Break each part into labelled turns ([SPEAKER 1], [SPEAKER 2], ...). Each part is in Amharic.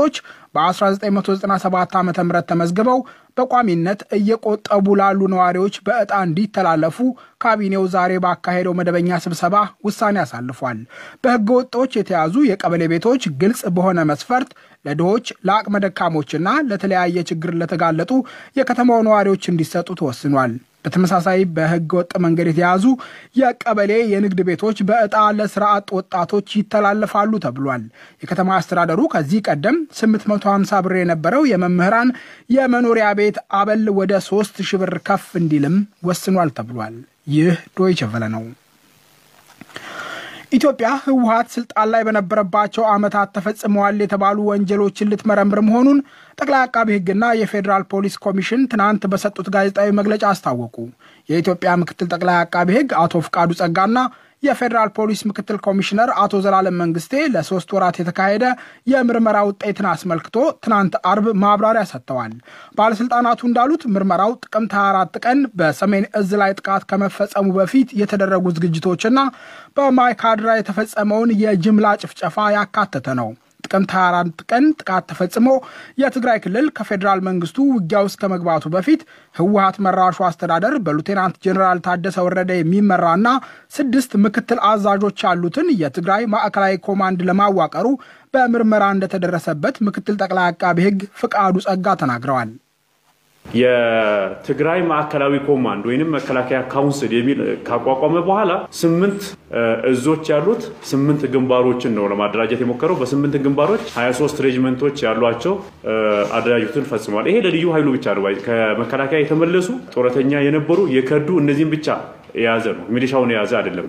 [SPEAKER 1] ወጦች በ1997 ዓ ም ተመዝግበው በቋሚነት እየቆጠቡ ላሉ ነዋሪዎች በዕጣ እንዲተላለፉ ካቢኔው ዛሬ ባካሄደው መደበኛ ስብሰባ ውሳኔ አሳልፏል። በሕገ ወጦች የተያዙ የቀበሌ ቤቶች ግልጽ በሆነ መስፈርት ለድሆች፣ ለአቅመ ደካሞችና ለተለያየ ችግር ለተጋለጡ የከተማው ነዋሪዎች እንዲሰጡ ተወስኗል። በተመሳሳይ በሕገ ወጥ መንገድ የተያዙ የቀበሌ የንግድ ቤቶች በዕጣ ለስራ አጥ ወጣቶች ይተላለፋሉ ተብሏል። የከተማ አስተዳደሩ ከዚህ ቀደም 850 ብር የነበረው የመምህራን የመኖሪያ ቤት አበል ወደ 3000 ብር ከፍ እንዲልም ወስኗል ተብሏል። ይህ ዶይቸ ቨለ ነው። ኢትዮጵያ ህወሀት ስልጣን ላይ በነበረባቸው ዓመታት ተፈጽመዋል የተባሉ ወንጀሎችን ልትመረምር መሆኑን ጠቅላይ አቃቢ ሕግና የፌዴራል ፖሊስ ኮሚሽን ትናንት በሰጡት ጋዜጣዊ መግለጫ አስታወቁ። የኢትዮጵያ ምክትል ጠቅላይ አቃቢ ሕግ አቶ ፍቃዱ ጸጋና የፌዴራል ፖሊስ ምክትል ኮሚሽነር አቶ ዘላለም መንግስቴ ለሶስት ወራት የተካሄደ የምርመራ ውጤትን አስመልክቶ ትናንት አርብ ማብራሪያ ሰጥተዋል። ባለስልጣናቱ እንዳሉት ምርመራው ጥቅምት 24 ቀን በሰሜን እዝ ላይ ጥቃት ከመፈጸሙ በፊት የተደረጉ ዝግጅቶችና በማይካድራ የተፈጸመውን የጅምላ ጭፍጨፋ ያካተተ ነው። ጥቅምት 24 ቀን ጥቃት ተፈጽሞ የትግራይ ክልል ከፌዴራል መንግስቱ ውጊያ ውስጥ ከመግባቱ በፊት ህወሀት መራሹ አስተዳደር በሉቴናንት ጀኔራል ታደሰ ወረደ የሚመራና ስድስት ምክትል አዛዦች ያሉትን የትግራይ ማዕከላዊ command ለማዋቀሩ በምርመራ እንደተደረሰበት ምክትል ጠቅላይ አቃቤ ህግ ፍቃዱ ጸጋ ተናግረዋል።
[SPEAKER 2] የትግራይ ማዕከላዊ command ወይንም መከላከያ council የሚል ካቋቋመ በኋላ ስምንት እዞች ያሉት ስምንት ግንባሮችን ነው ለማደራጀት የሞከረው። በስምንት ግንባሮች 23 ሬጅመንቶች ያሏቸው አደራጀቱን ፈጽሟል። ይሄ ለልዩ ኃይሉ ብቻ ነው። ከመከላከያ የተመለሱ ጡረተኛ የነበሩ የከዱ እነዚህም ብቻ የያዘ ነው። ሚሊሻውን የያዘ አይደለም።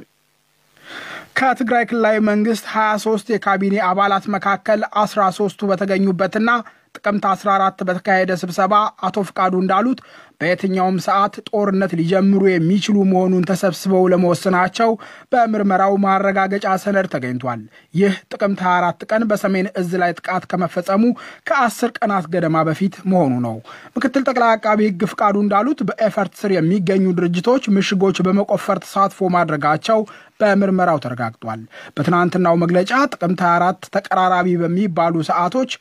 [SPEAKER 1] ከትግራይ ክልላዊ መንግስት 23 የካቢኔ አባላት መካከል 13ቱ በተገኙበትና ጥቅምት 14 በተካሄደ ስብሰባ አቶ ፍቃዱ እንዳሉት በየትኛውም ሰዓት ጦርነት ሊጀምሩ የሚችሉ መሆኑን ተሰብስበው ለመወሰናቸው በምርመራው ማረጋገጫ ሰነድ ተገኝቷል። ይህ ጥቅምት 24 ቀን በሰሜን እዝ ላይ ጥቃት ከመፈጸሙ ከአስር ቀናት ገደማ በፊት መሆኑ ነው። ምክትል ጠቅላይ አቃቢ ሕግ ፍቃዱ እንዳሉት በኤፈርት ስር የሚገኙ ድርጅቶች ምሽጎች በመቆፈር ተሳትፎ ማድረጋቸው በምርመራው ተረጋግጧል። በትናንትናው መግለጫ ጥቅምት 24 ተቀራራቢ በሚባሉ ሰዓቶች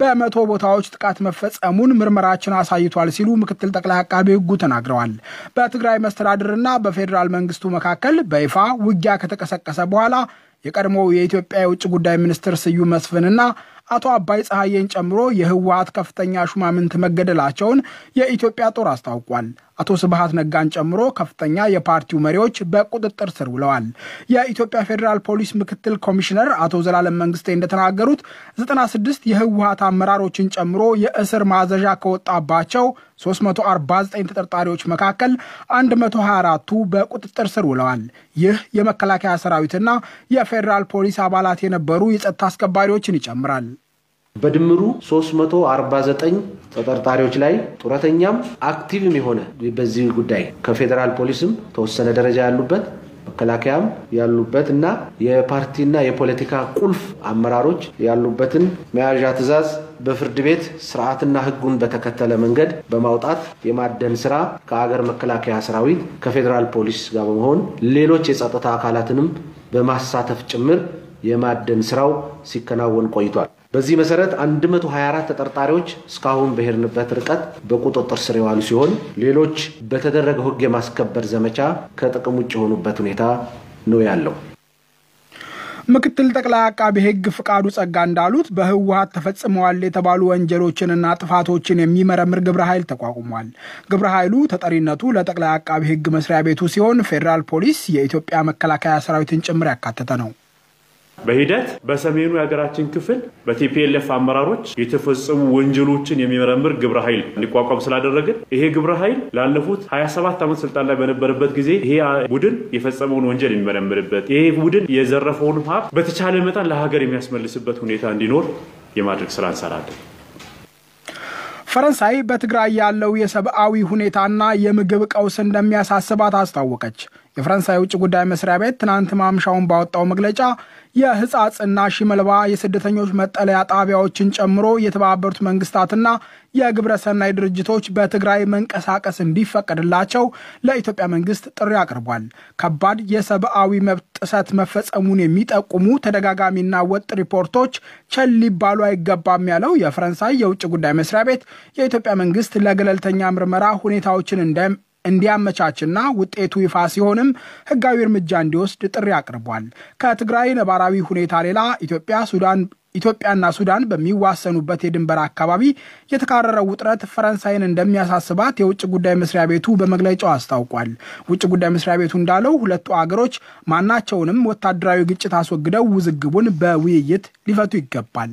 [SPEAKER 1] በመቶ ቦታዎች ጥቃት መፈጸሙን ምርመራችን አሳይቷል ሲሉ ምክትል ጠቅላይ አቃቢ ሕጉ ተናግረዋል። በትግራይ መስተዳድርና በፌዴራል መንግስቱ መካከል በይፋ ውጊያ ከተቀሰቀሰ በኋላ የቀድሞው የኢትዮጵያ የውጭ ጉዳይ ሚኒስትር ስዩም መስፍንና አቶ አባይ ፀሐዬን ጨምሮ የህወሀት ከፍተኛ ሹማምንት መገደላቸውን የኢትዮጵያ ጦር አስታውቋል። አቶ ስብሃት ነጋን ጨምሮ ከፍተኛ የፓርቲው መሪዎች በቁጥጥር ስር ውለዋል። የኢትዮጵያ ፌዴራል ፖሊስ ምክትል ኮሚሽነር አቶ ዘላለም መንግስቴ እንደተናገሩት 96 የህወሀት አመራሮችን ጨምሮ የእስር ማዘዣ ከወጣባቸው 349 ተጠርጣሪዎች መካከል 124ቱ በቁጥጥር ስር ውለዋል። ይህ የመከላከያ ሰራዊትና የፌዴራል ፖሊስ አባላት የነበሩ የጸጥታ አስከባሪዎችን ይጨምራል።
[SPEAKER 3] በድምሩ 349 ተጠርጣሪዎች ላይ ጡረተኛም አክቲቭም የሆነ በዚህ ጉዳይ ከፌዴራል ፖሊስም ተወሰነ ደረጃ ያሉበት መከላከያም ያሉበት እና የፓርቲና የፖለቲካ ቁልፍ አመራሮች ያሉበትን መያዣ ትዕዛዝ በፍርድ ቤት ስርዓትና ሕጉን በተከተለ መንገድ በማውጣት የማደን ስራ ከአገር መከላከያ ሰራዊት ከፌዴራል ፖሊስ ጋር በመሆን ሌሎች የጸጥታ አካላትንም በማሳተፍ ጭምር የማደን ስራው ሲከናወን ቆይቷል። በዚህ መሰረት 124 ተጠርጣሪዎች እስካሁን በሄድንበት ርቀት በቁጥጥር ስር የዋሉ ሲሆን ሌሎች በተደረገው ሕግ የማስከበር ዘመቻ ከጥቅም ውጭ የሆኑበት ሁኔታ ነው ያለው።
[SPEAKER 1] ምክትል ጠቅላይ አቃቢ ሕግ ፍቃዱ ጸጋ እንዳሉት በህወሀት ተፈጽመዋል የተባሉ ወንጀሎችንና ጥፋቶችን የሚመረምር ግብረ ኃይል ተቋቁሟል። ግብረ ኃይሉ ተጠሪነቱ ለጠቅላይ አቃቢ ሕግ መስሪያ ቤቱ ሲሆን ፌዴራል ፖሊስ፣ የኢትዮጵያ መከላከያ ሰራዊትን ጭምር ያካተተ ነው።
[SPEAKER 2] በሂደት በሰሜኑ የሀገራችን ክፍል በቲፒኤልኤፍ አመራሮች የተፈጸሙ ወንጀሎችን የሚመረምር ግብረ ኃይል እንዲቋቋም ስላደረግን ይሄ ግብረ ኃይል ላለፉት 27 ዓመት ስልጣን ላይ በነበረበት ጊዜ ይሄ ቡድን የፈጸመውን ወንጀል የሚመረምርበት ይሄ ቡድን የዘረፈውን ሀብት በተቻለ መጠን ለሀገር የሚያስመልስበት ሁኔታ እንዲኖር የማድረግ ስራ እንሰራለን።
[SPEAKER 1] ፈረንሳይ በትግራይ ያለው የሰብአዊ ሁኔታና የምግብ ቀውስ እንደሚያሳስባት አስታወቀች። የፈረንሳይ ውጭ ጉዳይ መስሪያ ቤት ትናንት ማምሻውን ባወጣው መግለጫ የህጻጽና ሺመልባ የስደተኞች መጠለያ ጣቢያዎችን ጨምሮ የተባበሩት መንግስታትና የግብረ ሰናይ ድርጅቶች በትግራይ መንቀሳቀስ እንዲፈቀድላቸው ለኢትዮጵያ መንግስት ጥሪ አቅርቧል። ከባድ የሰብአዊ መብት ጥሰት መፈጸሙን የሚጠቁሙ ተደጋጋሚና ወጥ ሪፖርቶች ቸል ሊባሉ አይገባም ያለው የፈረንሳይ የውጭ ጉዳይ መስሪያ ቤት የኢትዮጵያ መንግስት ለገለልተኛ ምርመራ ሁኔታዎችን እንዲያመቻችና ውጤቱ ይፋ ሲሆንም ህጋዊ እርምጃ እንዲወስድ ጥሪ አቅርቧል። ከትግራይ ነባራዊ ሁኔታ ሌላ ኢትዮጵያ ሱዳን ኢትዮጵያና ሱዳን በሚዋሰኑበት የድንበር አካባቢ የተካረረው ውጥረት ፈረንሳይን እንደሚያሳስባት የውጭ ጉዳይ መስሪያ ቤቱ በመግለጫው አስታውቋል። ውጭ ጉዳይ መስሪያ ቤቱ እንዳለው ሁለቱ አገሮች ማናቸውንም ወታደራዊ ግጭት አስወግደው ውዝግቡን በውይይት ሊፈቱ ይገባል።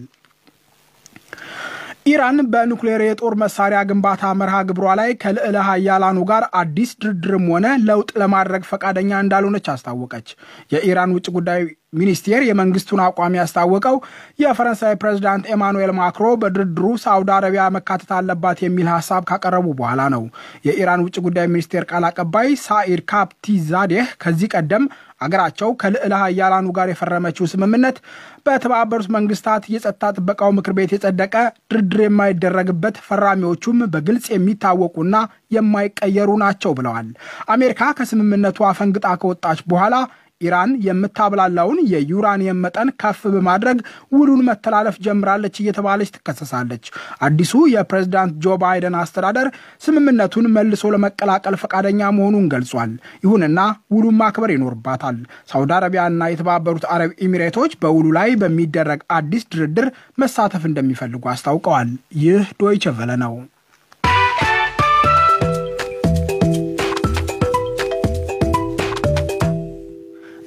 [SPEAKER 1] ኢራን በኑክሌር የጦር መሳሪያ ግንባታ መርሃ ግብሯ ላይ ከልዕለ ሀያላኑ ጋር አዲስ ድርድርም ሆነ ለውጥ ለማድረግ ፈቃደኛ እንዳልሆነች አስታወቀች። የኢራን ውጭ ጉዳይ ሚኒስቴር የመንግስቱን አቋም ያስታወቀው የፈረንሳይ ፕሬዚዳንት ኤማኑኤል ማክሮ በድርድሩ ሳውዲ አረቢያ መካተት አለባት የሚል ሀሳብ ካቀረቡ በኋላ ነው። የኢራን ውጭ ጉዳይ ሚኒስቴር ቃል አቀባይ ሳኢድ ካፕቲዛዴህ ከዚህ ቀደም አገራቸው ከልዕለ ሀያላኑ ጋር የፈረመችው ስምምነት በተባበሩት መንግስታት የጸጥታ ጥበቃው ምክር ቤት የጸደቀ ድርድር የማይደረግበት ፈራሚዎቹም በግልጽ የሚታወቁና የማይቀየሩ ናቸው ብለዋል። አሜሪካ ከስምምነቱ አፈንግጣ ከወጣች በኋላ ኢራን የምታብላላውን የዩራኒየም መጠን ከፍ በማድረግ ውሉን መተላለፍ ጀምራለች እየተባለች ትከሰሳለች። አዲሱ የፕሬዝዳንት ጆ ባይደን አስተዳደር ስምምነቱን መልሶ ለመቀላቀል ፈቃደኛ መሆኑን ገልጿል። ይሁንና ውሉን ማክበር ይኖርባታል። ሳውዲ አረቢያና የተባበሩት አረብ ኤሚሬቶች በውሉ ላይ በሚደረግ አዲስ ድርድር መሳተፍ እንደሚፈልጉ አስታውቀዋል። ይህ ዶይቸ ቨለ ነው።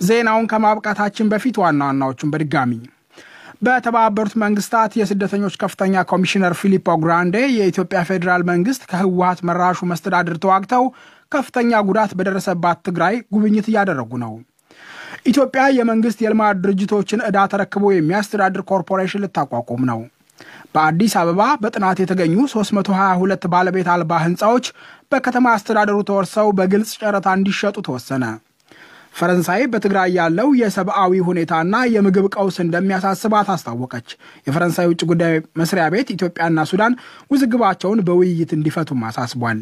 [SPEAKER 1] ዜናውን ከማብቃታችን በፊት ዋና ዋናዎቹን በድጋሚ በተባበሩት መንግስታት የስደተኞች ከፍተኛ ኮሚሽነር ፊሊፖ ግራንዴ የኢትዮጵያ ፌዴራል መንግስት ከህወሀት መራሹ መስተዳድር ተዋግተው ከፍተኛ ጉዳት በደረሰባት ትግራይ ጉብኝት እያደረጉ ነው። ኢትዮጵያ የመንግስት የልማት ድርጅቶችን ዕዳ ተረክቦ የሚያስተዳድር ኮርፖሬሽን ልታቋቁም ነው። በአዲስ አበባ በጥናት የተገኙ 322 ባለቤት አልባ ህንፃዎች በከተማ አስተዳደሩ ተወርሰው በግልጽ ጨረታ እንዲሸጡ ተወሰነ። ፈረንሳይ በትግራይ ያለው የሰብአዊ ሁኔታና የምግብ ቀውስ እንደሚያሳስባት አስታወቀች። የፈረንሳይ ውጭ ጉዳይ መስሪያ ቤት ኢትዮጵያና ሱዳን ውዝግባቸውን በውይይት እንዲፈቱም አሳስቧል።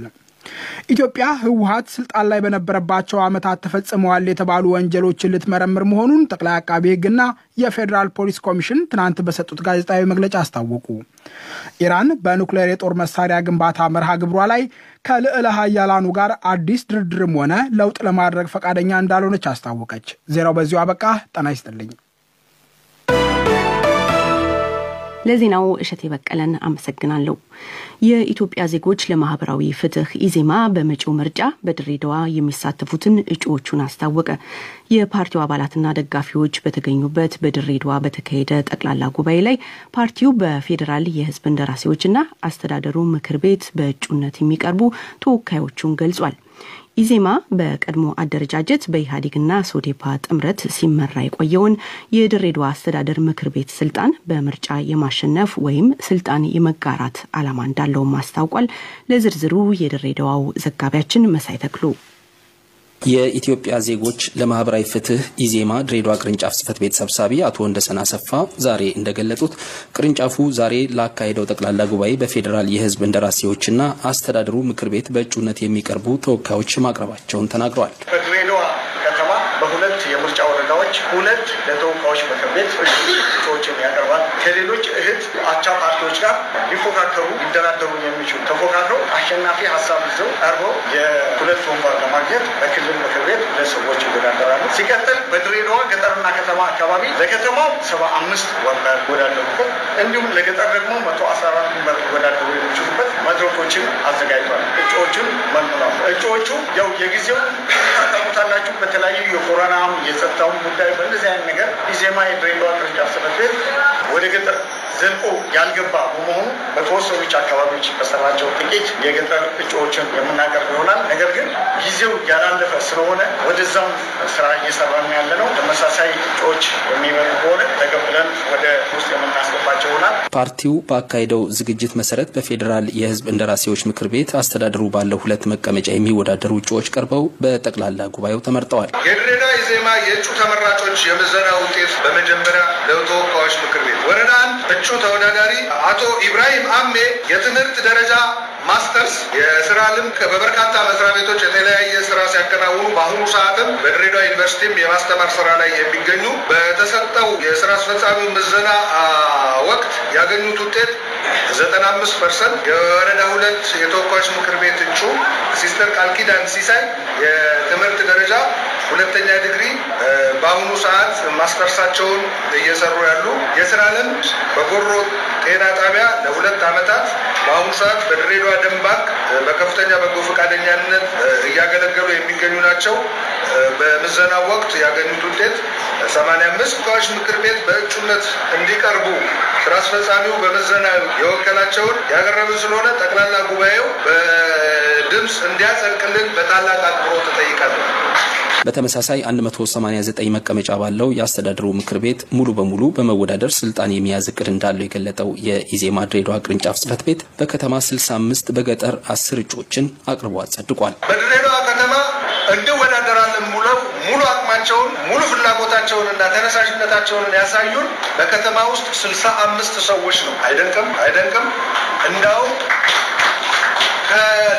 [SPEAKER 1] ኢትዮጵያ ህወሀት ስልጣን ላይ በነበረባቸው ዓመታት ተፈጽመዋል የተባሉ ወንጀሎችን ልትመረምር መሆኑን ጠቅላይ አቃቢ ህግና የፌዴራል ፖሊስ ኮሚሽን ትናንት በሰጡት ጋዜጣዊ መግለጫ አስታወቁ። ኢራን በኑክሌር የጦር መሳሪያ ግንባታ መርሃ ግብሯ ላይ ከልዕለ ሀያላኑ ጋር አዲስ ድርድርም ሆነ ለውጥ ለማድረግ ፈቃደኛ እንዳልሆነች አስታወቀች። ዜናው በዚሁ አበቃ። ጤና ይስጥልኝ።
[SPEAKER 4] ለዜናው እሸቴ በቀለን አመሰግናለሁ። የኢትዮጵያ ዜጎች ለማህበራዊ ፍትህ ኢዜማ በመጪው ምርጫ በድሬዳዋ የሚሳተፉትን እጩዎቹን አስታወቀ። የፓርቲው አባላትና ደጋፊዎች በተገኙበት በድሬዳዋ በተካሄደ ጠቅላላ ጉባኤ ላይ ፓርቲው በፌዴራል የህዝብ እንደራሴዎችና አስተዳደሩ ምክር ቤት በእጩነት የሚቀርቡ ተወካዮቹን ገልጿል። ኢዜማ በቀድሞ አደረጃጀት በኢህአዴግና ሶዴፓ ጥምረት ሲመራ የቆየውን የድሬዳዋ አስተዳደር ምክር ቤት ስልጣን በምርጫ የማሸነፍ ወይም ስልጣን የመጋራት ዓላማ እንዳለውም አስታውቋል። ለዝርዝሩ የድሬዳዋው ዘጋቢያችን መሳይ ተክሉ
[SPEAKER 5] የኢትዮጵያ ዜጎች ለማህበራዊ ፍትህ ኢዜማ ድሬዳዋ ቅርንጫፍ ጽህፈት ቤት ሰብሳቢ አቶ ወንደሰን አሰፋ ዛሬ እንደገለጡት ቅርንጫፉ ዛሬ ላካሄደው ጠቅላላ ጉባኤ በፌዴራል የህዝብ እንደራሴዎችና አስተዳደሩ ምክር ቤት በእጩነት የሚቀርቡ ተወካዮች ማቅረባቸውን ተናግረዋል።
[SPEAKER 6] በድሬዳዋ ከተማ በሁለት የምርጫ ወረዳዎች ሁለት ለተወካዮች ምክር ቤት እጩዎችን ያቀርባል። ከሌሎች እህት አቻ ፓርቲዎች ጋር ሊፎካከሩ ሊደራደሩ የሚችሉ ተፎካክረው አሸናፊ ሀሳብ ይዘው ቀርበው የሁለት ወንበር ለማግኘት በክልል ምክር ቤት ሁለት ሰዎች ይወዳደራሉ። ሲቀጥል በድሬዳዋ ገጠርና ከተማ አካባቢ ለከተማው ሰባ አምስት ወንበር ይወዳደሩበት እንዲሁም ለገጠር ደግሞ መቶ አስራ አራት ወንበር ሊወዳደሩ የሚችሉበት መድረኮችን አዘጋጅቷል። እጩዎችን መልምሏል። እጩዎቹ ያው የጊዜው ታውቁታላችሁ። በተለያዩ የኮሮናም የጸጥታውን ጉዳይ በእነዚህ አይነት ነገር ኢዜማ የድሬዳዋ ቅርንጫፍ ጽሕፈት ቤት ወደ ገጠር ዘልቆ ያልገባ በመሆኑ በተወሰኑች አካባቢዎች በሰራቸው ጥቂት የገጠር እጩዎችን የምናቀርብ ይሆናል። ነገር ግን ጊዜው ያላለፈ ስለሆነ ወደዛም ስራ እየሰራን ያለ ነው። ተመሳሳይ እጩዎች የሚመጡ ከሆነ ተቀብለን ወደ ውስጥ የምናስገባቸው ይሆናል።
[SPEAKER 5] ፓርቲው ባካሄደው ዝግጅት መሰረት በፌዴራል የህዝብ እንደራሴዎች ምክር ቤት አስተዳደሩ ባለው ሁለት መቀመጫ የሚወዳደሩ እጩዎች ቀርበው በጠቅላላ ጉባኤው ተመርጠዋል።
[SPEAKER 6] የድሬዳዋ ኢዜማ የእጩ ተመራ
[SPEAKER 7] የተመራጮች የምዘና ውጤት በመጀመሪያ ለተወካዮች ምክር ቤት ወረዳ አንድ እጩ ተወዳዳሪ አቶ ኢብራሂም አሜ የትምህርት ደረጃ ማስተርስ የስራ ልምድ በበርካታ መስሪያ ቤቶች የተለያየ ስራ ሲያከናውኑ በአሁኑ ሰዓትም በድሬዳዋ ዩኒቨርሲቲም የማስተማር ስራ ላይ የሚገኙ በተሰጠው የስራ አስፈጻሚ ምዘና ወቅት ያገኙት ውጤት ዘጠና አምስት percent። የወረዳ ሁለት የተወካዮች ምክር ቤት እጩ ሲስተር ቃል ኪዳን ሲሳይ የትምህርት ደረጃ ሁለተኛ ዲግሪ በአሁኑ ሰዓት ማስተርሳቸውን እየሰሩ ያሉ የስራ ልምድ በጎሮ ጤና ጣቢያ ለሁለት ዓመታት በአሁኑ ሰዓት በድሬዳዋ ደም ባንክ በከፍተኛ በጎ ፈቃደኛነት እያገለገሉ የሚገኙ ናቸው። በምዘናው ወቅት ያገኙት ውጤት ሰማንያ አምስት ተወካዮች ምክር ቤት በእጩነት እንዲቀርቡ ስራ አስፈጻሚው በምዘና የወከላቸውን ያቀረቡ ስለሆነ ጠቅላላ ጉባኤው በድምፅ እንዲያጸድቅልን በታላቅ አክብሮት እጠይቃለሁ።
[SPEAKER 5] በተመሳሳይ 189 መቀመጫ ባለው የአስተዳደሩ ምክር ቤት ሙሉ በሙሉ በመወዳደር ስልጣን የመያዝ እቅድ እንዳለው የገለጠው የኢዜማ ድሬዳዋ ቅርንጫፍ ጽህፈት ቤት በከተማ 65 በገጠር አስር እጩዎችን አቅርቦ አጸድቋል።
[SPEAKER 7] በድሬዳዋ ከተማ እንወዳደራለን ሙለው ሙሉ አቅማቸውን ሙሉ ፍላጎታቸውን እና ተነሳሽነታቸውን ያሳዩን በከተማ ውስጥ ስልሳ አምስት ሰዎች ነው። አይደንቅም? አይደንቅም? እንዳውም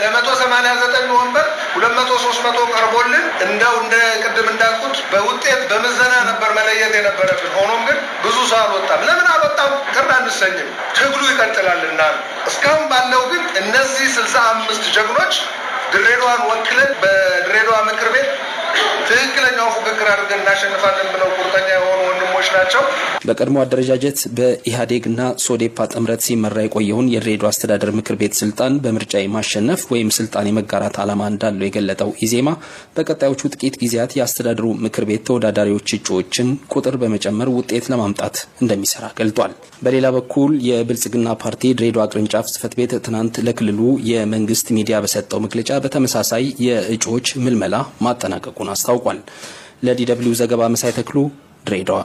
[SPEAKER 7] ለመቶ ሰማንያ ዘጠኝ ወንበር ሁለት መቶ ሶስት መቶ ቀርቦልን እንደው እንደ ቅድም እንዳልኩት በውጤት በምዘና ነበር መለየት የነበረብን። ሆኖም ግን ብዙ ሰው አልወጣም። ለምን አልወጣም? ቅር አንሰኝም። ትግሉ ይቀጥላልና እስካሁን ባለው ግን እነዚህ ስልሳ አምስት ጀግኖች ድሬዳዋን ወክለን በድሬዳዋ ምክር ቤት ትክክለኛው ፉክክር አድርገን እናሸንፋለን ብለው ቁርጠኛ የሆኑ ወንድሞች ናቸው።
[SPEAKER 5] በቀድሞ አደረጃጀት በኢህአዴግና ሶዴፓ ጥምረት ሲመራ የቆየውን የድሬዳዋ አስተዳደር ምክር ቤት ስልጣን በምርጫ የማሸነፍ ወይም ስልጣን የመጋራት ዓላማ እንዳለው የገለጠው ኢዜማ በቀጣዮቹ ጥቂት ጊዜያት የአስተዳደሩ ምክር ቤት ተወዳዳሪዎች እጩዎችን ቁጥር በመጨመር ውጤት ለማምጣት እንደሚሰራ ገልጧል። በሌላ በኩል የብልጽግና ፓርቲ ድሬዳዋ ቅርንጫፍ ጽህፈት ቤት ትናንት ለክልሉ የመንግስት ሚዲያ በሰጠው መግለጫ በተመሳሳይ የእጩዎች ምልመላ ማጠናቀቁን አስታውቋል። ለዲደብሊው ዘገባ መሳይ ተክሉ ድሬዳዋ።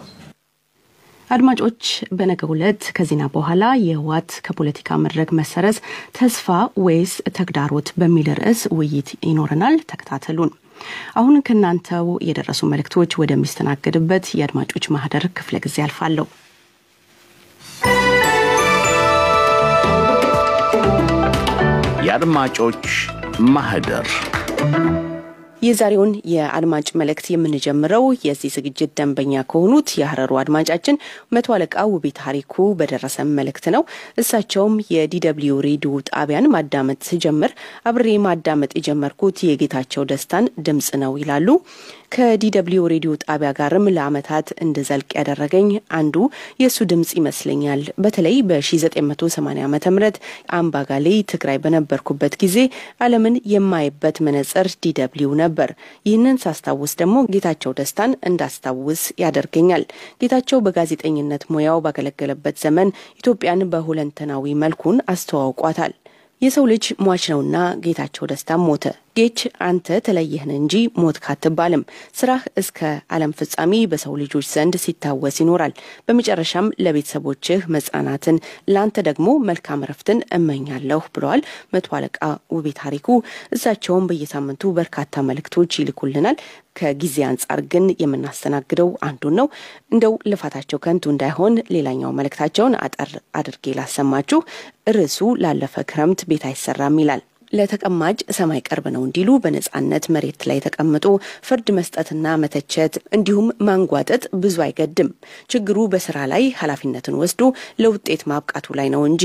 [SPEAKER 4] አድማጮች በነገው ዕለት ከዜና በኋላ የህወሓት ከፖለቲካ መድረክ መሰረዝ ተስፋ ወይስ ተግዳሮት በሚል ርዕስ ውይይት ይኖረናል። ተከታተሉን። አሁን ከእናንተው የደረሱ መልእክቶች ወደሚስተናገድበት የአድማጮች ማህደር ክፍለ ጊዜ አልፋለሁ።
[SPEAKER 8] የአድማጮች ማህደር
[SPEAKER 4] የዛሬውን የአድማጭ መልእክት የምንጀምረው የዚህ ዝግጅት ደንበኛ ከሆኑት የሀረሩ አድማጫችን መቶ አለቃ ውቤ ታሪኩ በደረሰ መልእክት ነው። እሳቸውም የዲደብሊዩ ሬዲዮ ጣቢያን ማዳመጥ ስጀምር አብሬ ማዳመጥ የጀመርኩት የጌታቸው ደስታን ድምጽ ነው ይላሉ። ከዲደብሊዩ ሬዲዮ ጣቢያ ጋርም ለአመታት እንድዘልቅ ያደረገኝ አንዱ የእሱ ድምጽ ይመስለኛል። በተለይ በ1980 ዓ ም አምባላጌ ትግራይ በነበርኩበት ጊዜ ዓለምን የማይበት መነጽር ዲደብሊው ነበር። ይህንን ሳስታውስ ደግሞ ጌታቸው ደስታን እንዳስታውስ ያደርገኛል። ጌታቸው በጋዜጠኝነት ሙያው ባገለገለበት ዘመን ኢትዮጵያን በሁለንተናዊ መልኩን አስተዋውቋታል። የሰው ልጅ ሟች ነውና ጌታቸው ደስታም ሞተ። ጌች አንተ ተለየህን እንጂ ሞትክ አትባልም። ስራህ እስከ ዓለም ፍጻሜ በሰው ልጆች ዘንድ ሲታወስ ይኖራል። በመጨረሻም ለቤተሰቦችህ መጽናናትን፣ ለአንተ ደግሞ መልካም ረፍትን እመኛለሁ ብለዋል መቶ አለቃ ውቤ ታሪኩ። እሳቸውም በየሳምንቱ በርካታ መልእክቶች ይልኩልናል። ከጊዜ አንጻር ግን የምናስተናግደው አንዱን ነው። እንደው ልፋታቸው ከንቱ እንዳይሆን ሌላኛው መልእክታቸውን አጠር አድርጌ ላሰማችሁ። ርዕሱ ላለፈ ክረምት ቤት አይሰራም ይላል። ለተቀማጭ ሰማይ ቅርብ ነው እንዲሉ በነጻነት መሬት ላይ ተቀምጦ ፍርድ መስጠትና መተቸት እንዲሁም ማንጓጠጥ ብዙ አይገድም። ችግሩ በስራ ላይ ኃላፊነትን ወስዶ ለውጤት ማብቃቱ ላይ ነው እንጂ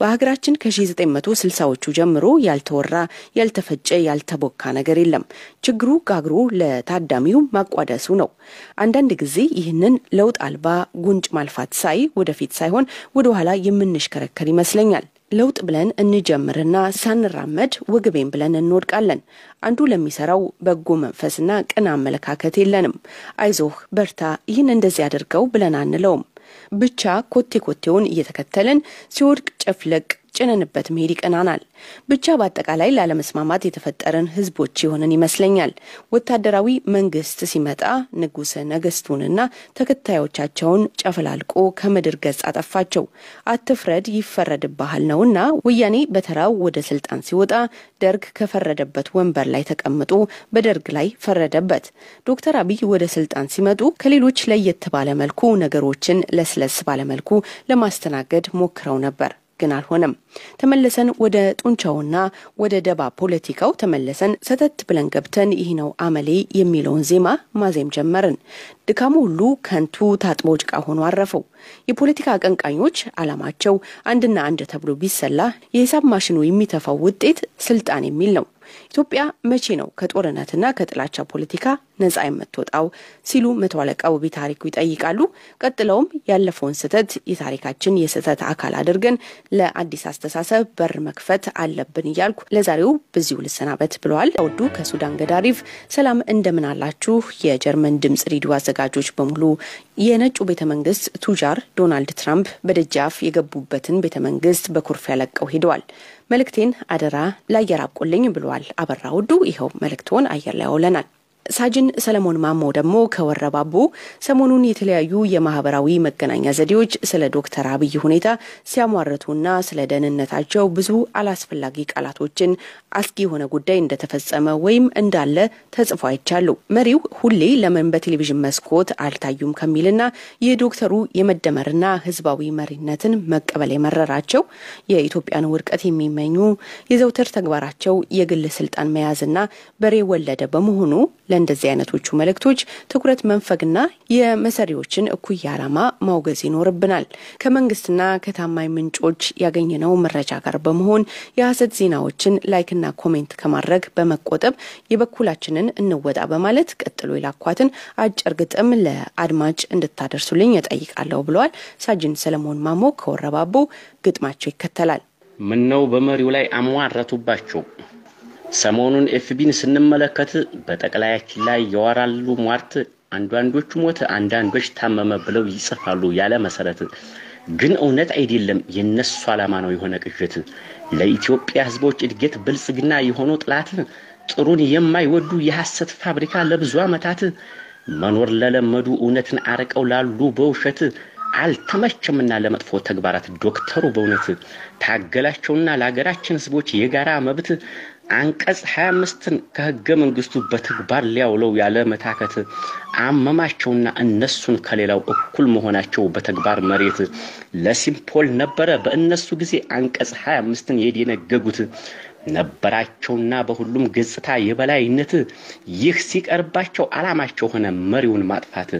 [SPEAKER 4] በሀገራችን ከ1960ዎቹ ጀምሮ ያልተወራ ያልተፈጨ፣ ያልተቦካ ነገር የለም። ችግሩ ጋግሮ ለታዳሚው ማቋደሱ ነው። አንዳንድ ጊዜ ይህንን ለውጥ አልባ ጉንጭ ማልፋት ሳይ ወደፊት ሳይሆን ወደኋላ የምንሽከረከር ይመስለኛል። ለውጥ ብለን እንጀምርና ሳንራመድ ወግቤን ብለን እንወድቃለን። አንዱ ለሚሰራው በጎ መንፈስና ቅን አመለካከት የለንም። አይዞህ በርታ፣ ይህን እንደዚህ አድርገው ብለን አንለውም። ብቻ ኮቴ ኮቴውን እየተከተልን ሲወድቅ ጨፍለቅ ጭነንበት መሄድ ይቀናናል። ብቻ በአጠቃላይ ላለመስማማት የተፈጠረን ህዝቦች የሆንን ይመስለኛል። ወታደራዊ መንግስት ሲመጣ ንጉሰ ነገስቱንና ተከታዮቻቸውን ጨፈላልቆ ከምድር ገጽ አጠፋቸው። አትፍረድ ይፈረድብሃል ነውና ወያኔ በተራው ወደ ስልጣን ሲወጣ ደርግ ከፈረደበት ወንበር ላይ ተቀምጦ በደርግ ላይ ፈረደበት። ዶክተር አብይ ወደ ስልጣን ሲመጡ ከሌሎች ለየት ባለ መልኩ ነገሮችን ለስለስ ባለ መልኩ ለማስተናገድ ሞክረው ነበር ግን አልሆነም። ተመለሰን ወደ ጡንቻውና ወደ ደባ ፖለቲካው ተመለሰን። ሰተት ብለን ገብተን ይህ ነው አመሌ የሚለውን ዜማ ማዜም ጀመርን። ድካሙ ሁሉ ከንቱ ታጥቦ ጭቃ ሆኖ አረፈው። የፖለቲካ አቀንቃኞች አላማቸው አንድና አንድ ተብሎ ቢሰላ የሂሳብ ማሽኑ የሚተፋው ውጤት ስልጣን የሚል ነው። ኢትዮጵያ መቼ ነው ከጦርነትና ከጥላቻ ፖለቲካ ነጻ የምትወጣው ሲሉ መቶ አለቃ ውቤ ታሪኩ ይጠይቃሉ። ቀጥለውም ያለፈውን ስህተት የታሪካችን የስህተት አካል አድርገን ለአዲስ አስተሳሰብ በር መክፈት አለብን እያልኩ ለዛሬው በዚሁ ልሰናበት ብለዋል። ውዱ ከሱዳን ገዳሪፍ ሰላም እንደምን አላችሁ? የጀርመን ድምጽ ሬዲዮ አዘጋጆች በሙሉ የነጩ ቤተ መንግስት ቱጃር ዶናልድ ትራምፕ በደጃፍ የገቡበትን ቤተ መንግስት በኩርፊያ ለቀው ሄደዋል። መልእክቴን አደራ ለአየር አብቁልኝ ብለዋል አበራ ውዱ። ይኸው መልእክቶን አየር ላይ ያውለናል። ሳጅን ሰለሞን ማሞ ደግሞ ከወረባቦ ሰሞኑን የተለያዩ የማህበራዊ መገናኛ ዘዴዎች ስለ ዶክተር አብይ ሁኔታ ሲያሟርቱና ስለ ደህንነታቸው ብዙ አላስፈላጊ ቃላቶችን አስጊ የሆነ ጉዳይ እንደተፈጸመ ወይም እንዳለ ተጽፎ አይቻሉ። መሪው ሁሌ ለምን በቴሌቪዥን መስኮት አልታዩም ከሚልና የዶክተሩ የመደመርና ህዝባዊ መሪነትን መቀበል የመረራቸው የኢትዮጵያን ውድቀት የሚመኙ የዘውትር ተግባራቸው የግል ስልጣን መያዝና በሬ ወለደ በመሆኑ ለእንደዚህ አይነቶቹ መልእክቶች ትኩረት መንፈግና የመሰሪዎችን እኩይ ዓላማ ማውገዝ ይኖርብናል። ከመንግስትና ከታማኝ ምንጮች ያገኘነው መረጃ ጋር በመሆን የሐሰት ዜናዎችን like ና comment ከማድረግ በመቆጠብ የበኩላችንን እንወጣ በማለት ቀጥሎ የላኳትን አጭር ግጥም ለአድማጭ እንድታደርሱልኝ እጠይቃለሁ ብለዋል። ሳጅን ሰለሞን ማሞ ከወረባቦ ግጥማቸው ይከተላል።
[SPEAKER 9] ምነው በመሪው ላይ አሟረቱባቸው። ሰሞኑን FB ን ስንመለከት በጠቅላያችን ላይ ያወራሉ ሟርት። አንዳንዶቹ ሞተ፣ አንዳንዶች ታመመ ብለው ይጽፋሉ ያለ መሰረት። ግን እውነት አይደለም፣ የነሱ ዓላማ ነው የሆነ ቅዠት። ለኢትዮጵያ ሕዝቦች እድገት ብልጽግና የሆነው ጥላት ጥሩን የማይወዱ የሐሰት ፋብሪካ ለብዙ ዓመታት መኖር ለለመዱ እውነትን አርቀው ላሉ በውሸት አልተመቸምና ለመጥፎ ተግባራት ዶክተሩ በእውነት ታገላቸውና ለሀገራችን ሕዝቦች የጋራ መብት አንቀጽ 25ን ከህገ መንግስቱ በተግባር ሊያውለው ያለ መታከት አመማቸውና እነሱን ከሌላው እኩል መሆናቸው በተግባር መሬት ለሲምፖል ነበረ። በእነሱ ጊዜ አንቀጽ 25ን የደነገጉት ነበራቸውና በሁሉም ገጽታ የበላይነት ይህ ሲቀርባቸው አላማቸው ሆነ መሪውን ማጥፋት።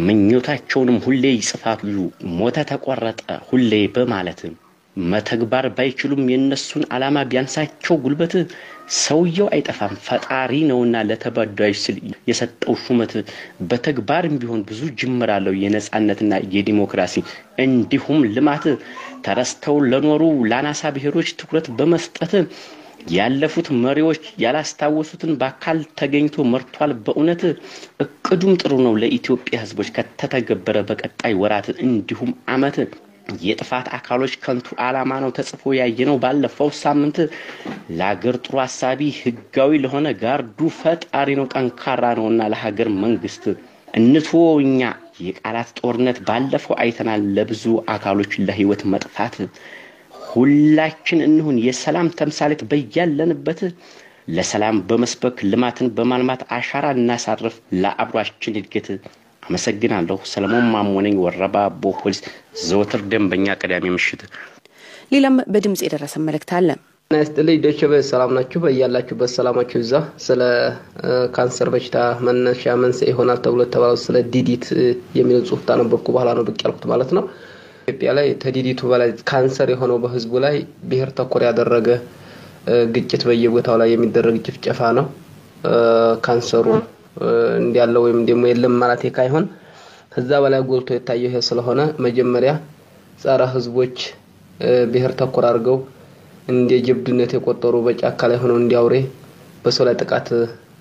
[SPEAKER 9] ምኞታቸውንም ሁሌ ይጽፋሉ ሞተ ተቆረጠ ሁሌ በማለት መተግባር ባይችሉም የእነሱን ዓላማ ቢያንሳቸው ጉልበት ሰውየው አይጠፋም ፈጣሪ ነውና ለተበዳዮች ስል የሰጠው ሹመት። በተግባርም ቢሆን ብዙ ጅምር አለው የነጻነትና የዲሞክራሲ። እንዲሁም ልማት ተረስተው ለኖሩ ለአናሳ ብሔሮች ትኩረት በመስጠት ያለፉት መሪዎች ያላስታወሱትን በአካል ተገኝቶ መርቷል። በእውነት እቅዱም ጥሩ ነው ለኢትዮጵያ ሕዝቦች ከተተገበረ በቀጣይ ወራት እንዲሁም ዓመት የጥፋት አካሎች ከንቱ ዓላማ ነው ተጽፎ ያየነው ባለፈው ሳምንት። ለሀገር ጥሩ አሳቢ ህጋዊ ለሆነ ጋርዱ ፈጣሪ ነው ጠንካራ ነውና ለሀገር መንግስት እንትወው እኛ የቃላት ጦርነት ባለፈው አይተናል። ለብዙ አካሎች ለህይወት መጥፋት ሁላችን እንሁን የሰላም ተምሳሌት በያለንበት ለሰላም በመስበክ ልማትን በማልማት አሻራ እናሳርፍ ለአብሯችን እድገት። አመሰግናለሁ። ሰለሞን ማሞነኝ ወረባቦ ፖሊስ ዘወትር ደንበኛ ቅዳሜ ምሽት።
[SPEAKER 4] ሌላም በድምጽ የደረሰ መልእክት አለ።
[SPEAKER 10] ጤና ይስጥልኝ ዶቼ ቬለ ሰላም ናችሁ? በያላችሁበት ሰላማችሁ ይብዛ። ስለ ካንሰር በሽታ መነሻ መንስኤ ይሆናል ተብሎ የተባለው ስለ ዲዲት የሚለው ጽሁፍ ታነበብኩ በኋላ ነው ብቅ ያልኩት ማለት ነው። ኢትዮጵያ ላይ ከዲዲቱ በላይ ካንሰር የሆነው በህዝቡ ላይ ብሔር ተኮር ያደረገ ግጭት በየቦታው ላይ የሚደረግ ጭፍጨፋ ነው። ካንሰሩ እንዲያለው ወይም ደግሞ የለም ማለት ካይሆን ከዛ በላይ ጎልቶ የታየው ይሄ ስለሆነ መጀመሪያ ጸረ ህዝቦች ብሔር ተኮር አድርገው እንደ ጀብድነት የቆጠሩ በጫካ ላይ ሆነው እንዲያውሬ በሰው ላይ ጥቃት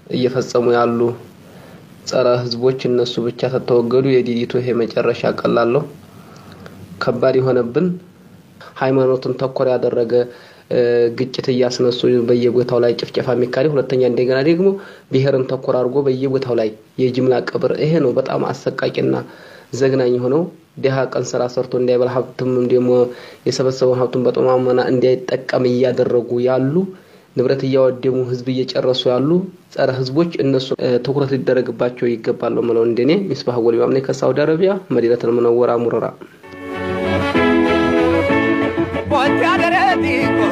[SPEAKER 10] እየፈጸሙ ያሉ ጸረ ህዝቦች እነሱ ብቻ ተተወገዱ። የዲዲቱ ይሄ መጨረሻ ቀላለሁ ከባድ የሆነብን ሃይማኖትን ተኮር ያደረገ ግጭት እያስነሱ በየቦታው ላይ ጭፍጨፋ የሚካሄድ፣ ሁለተኛ እንደገና ደግሞ ብሔርን ተኮር አድርጎ በየቦታው ላይ የጅምላ ቀብር። ይሄ ነው በጣም አሰቃቂና ዘግናኝ የሆነው። ድሃ ቀን ስራ ሰርቶ እንዳይበላ ሀብትም ደግሞ የሰበሰበውን ሀብቱን በጠማመና እንዳይጠቀም እያደረጉ ያሉ ንብረት እያወደሙ ህዝብ እየጨረሱ ያሉ ጸረ ህዝቦች እነሱ ትኩረት ሊደረግባቸው ይገባል ነው የምለው። እንደኔ ሚስባህ ወሊማም ነኝ ከሳውዲ አረቢያ መዲነቱል ሙነወራ ሙረራ።
[SPEAKER 11] dico,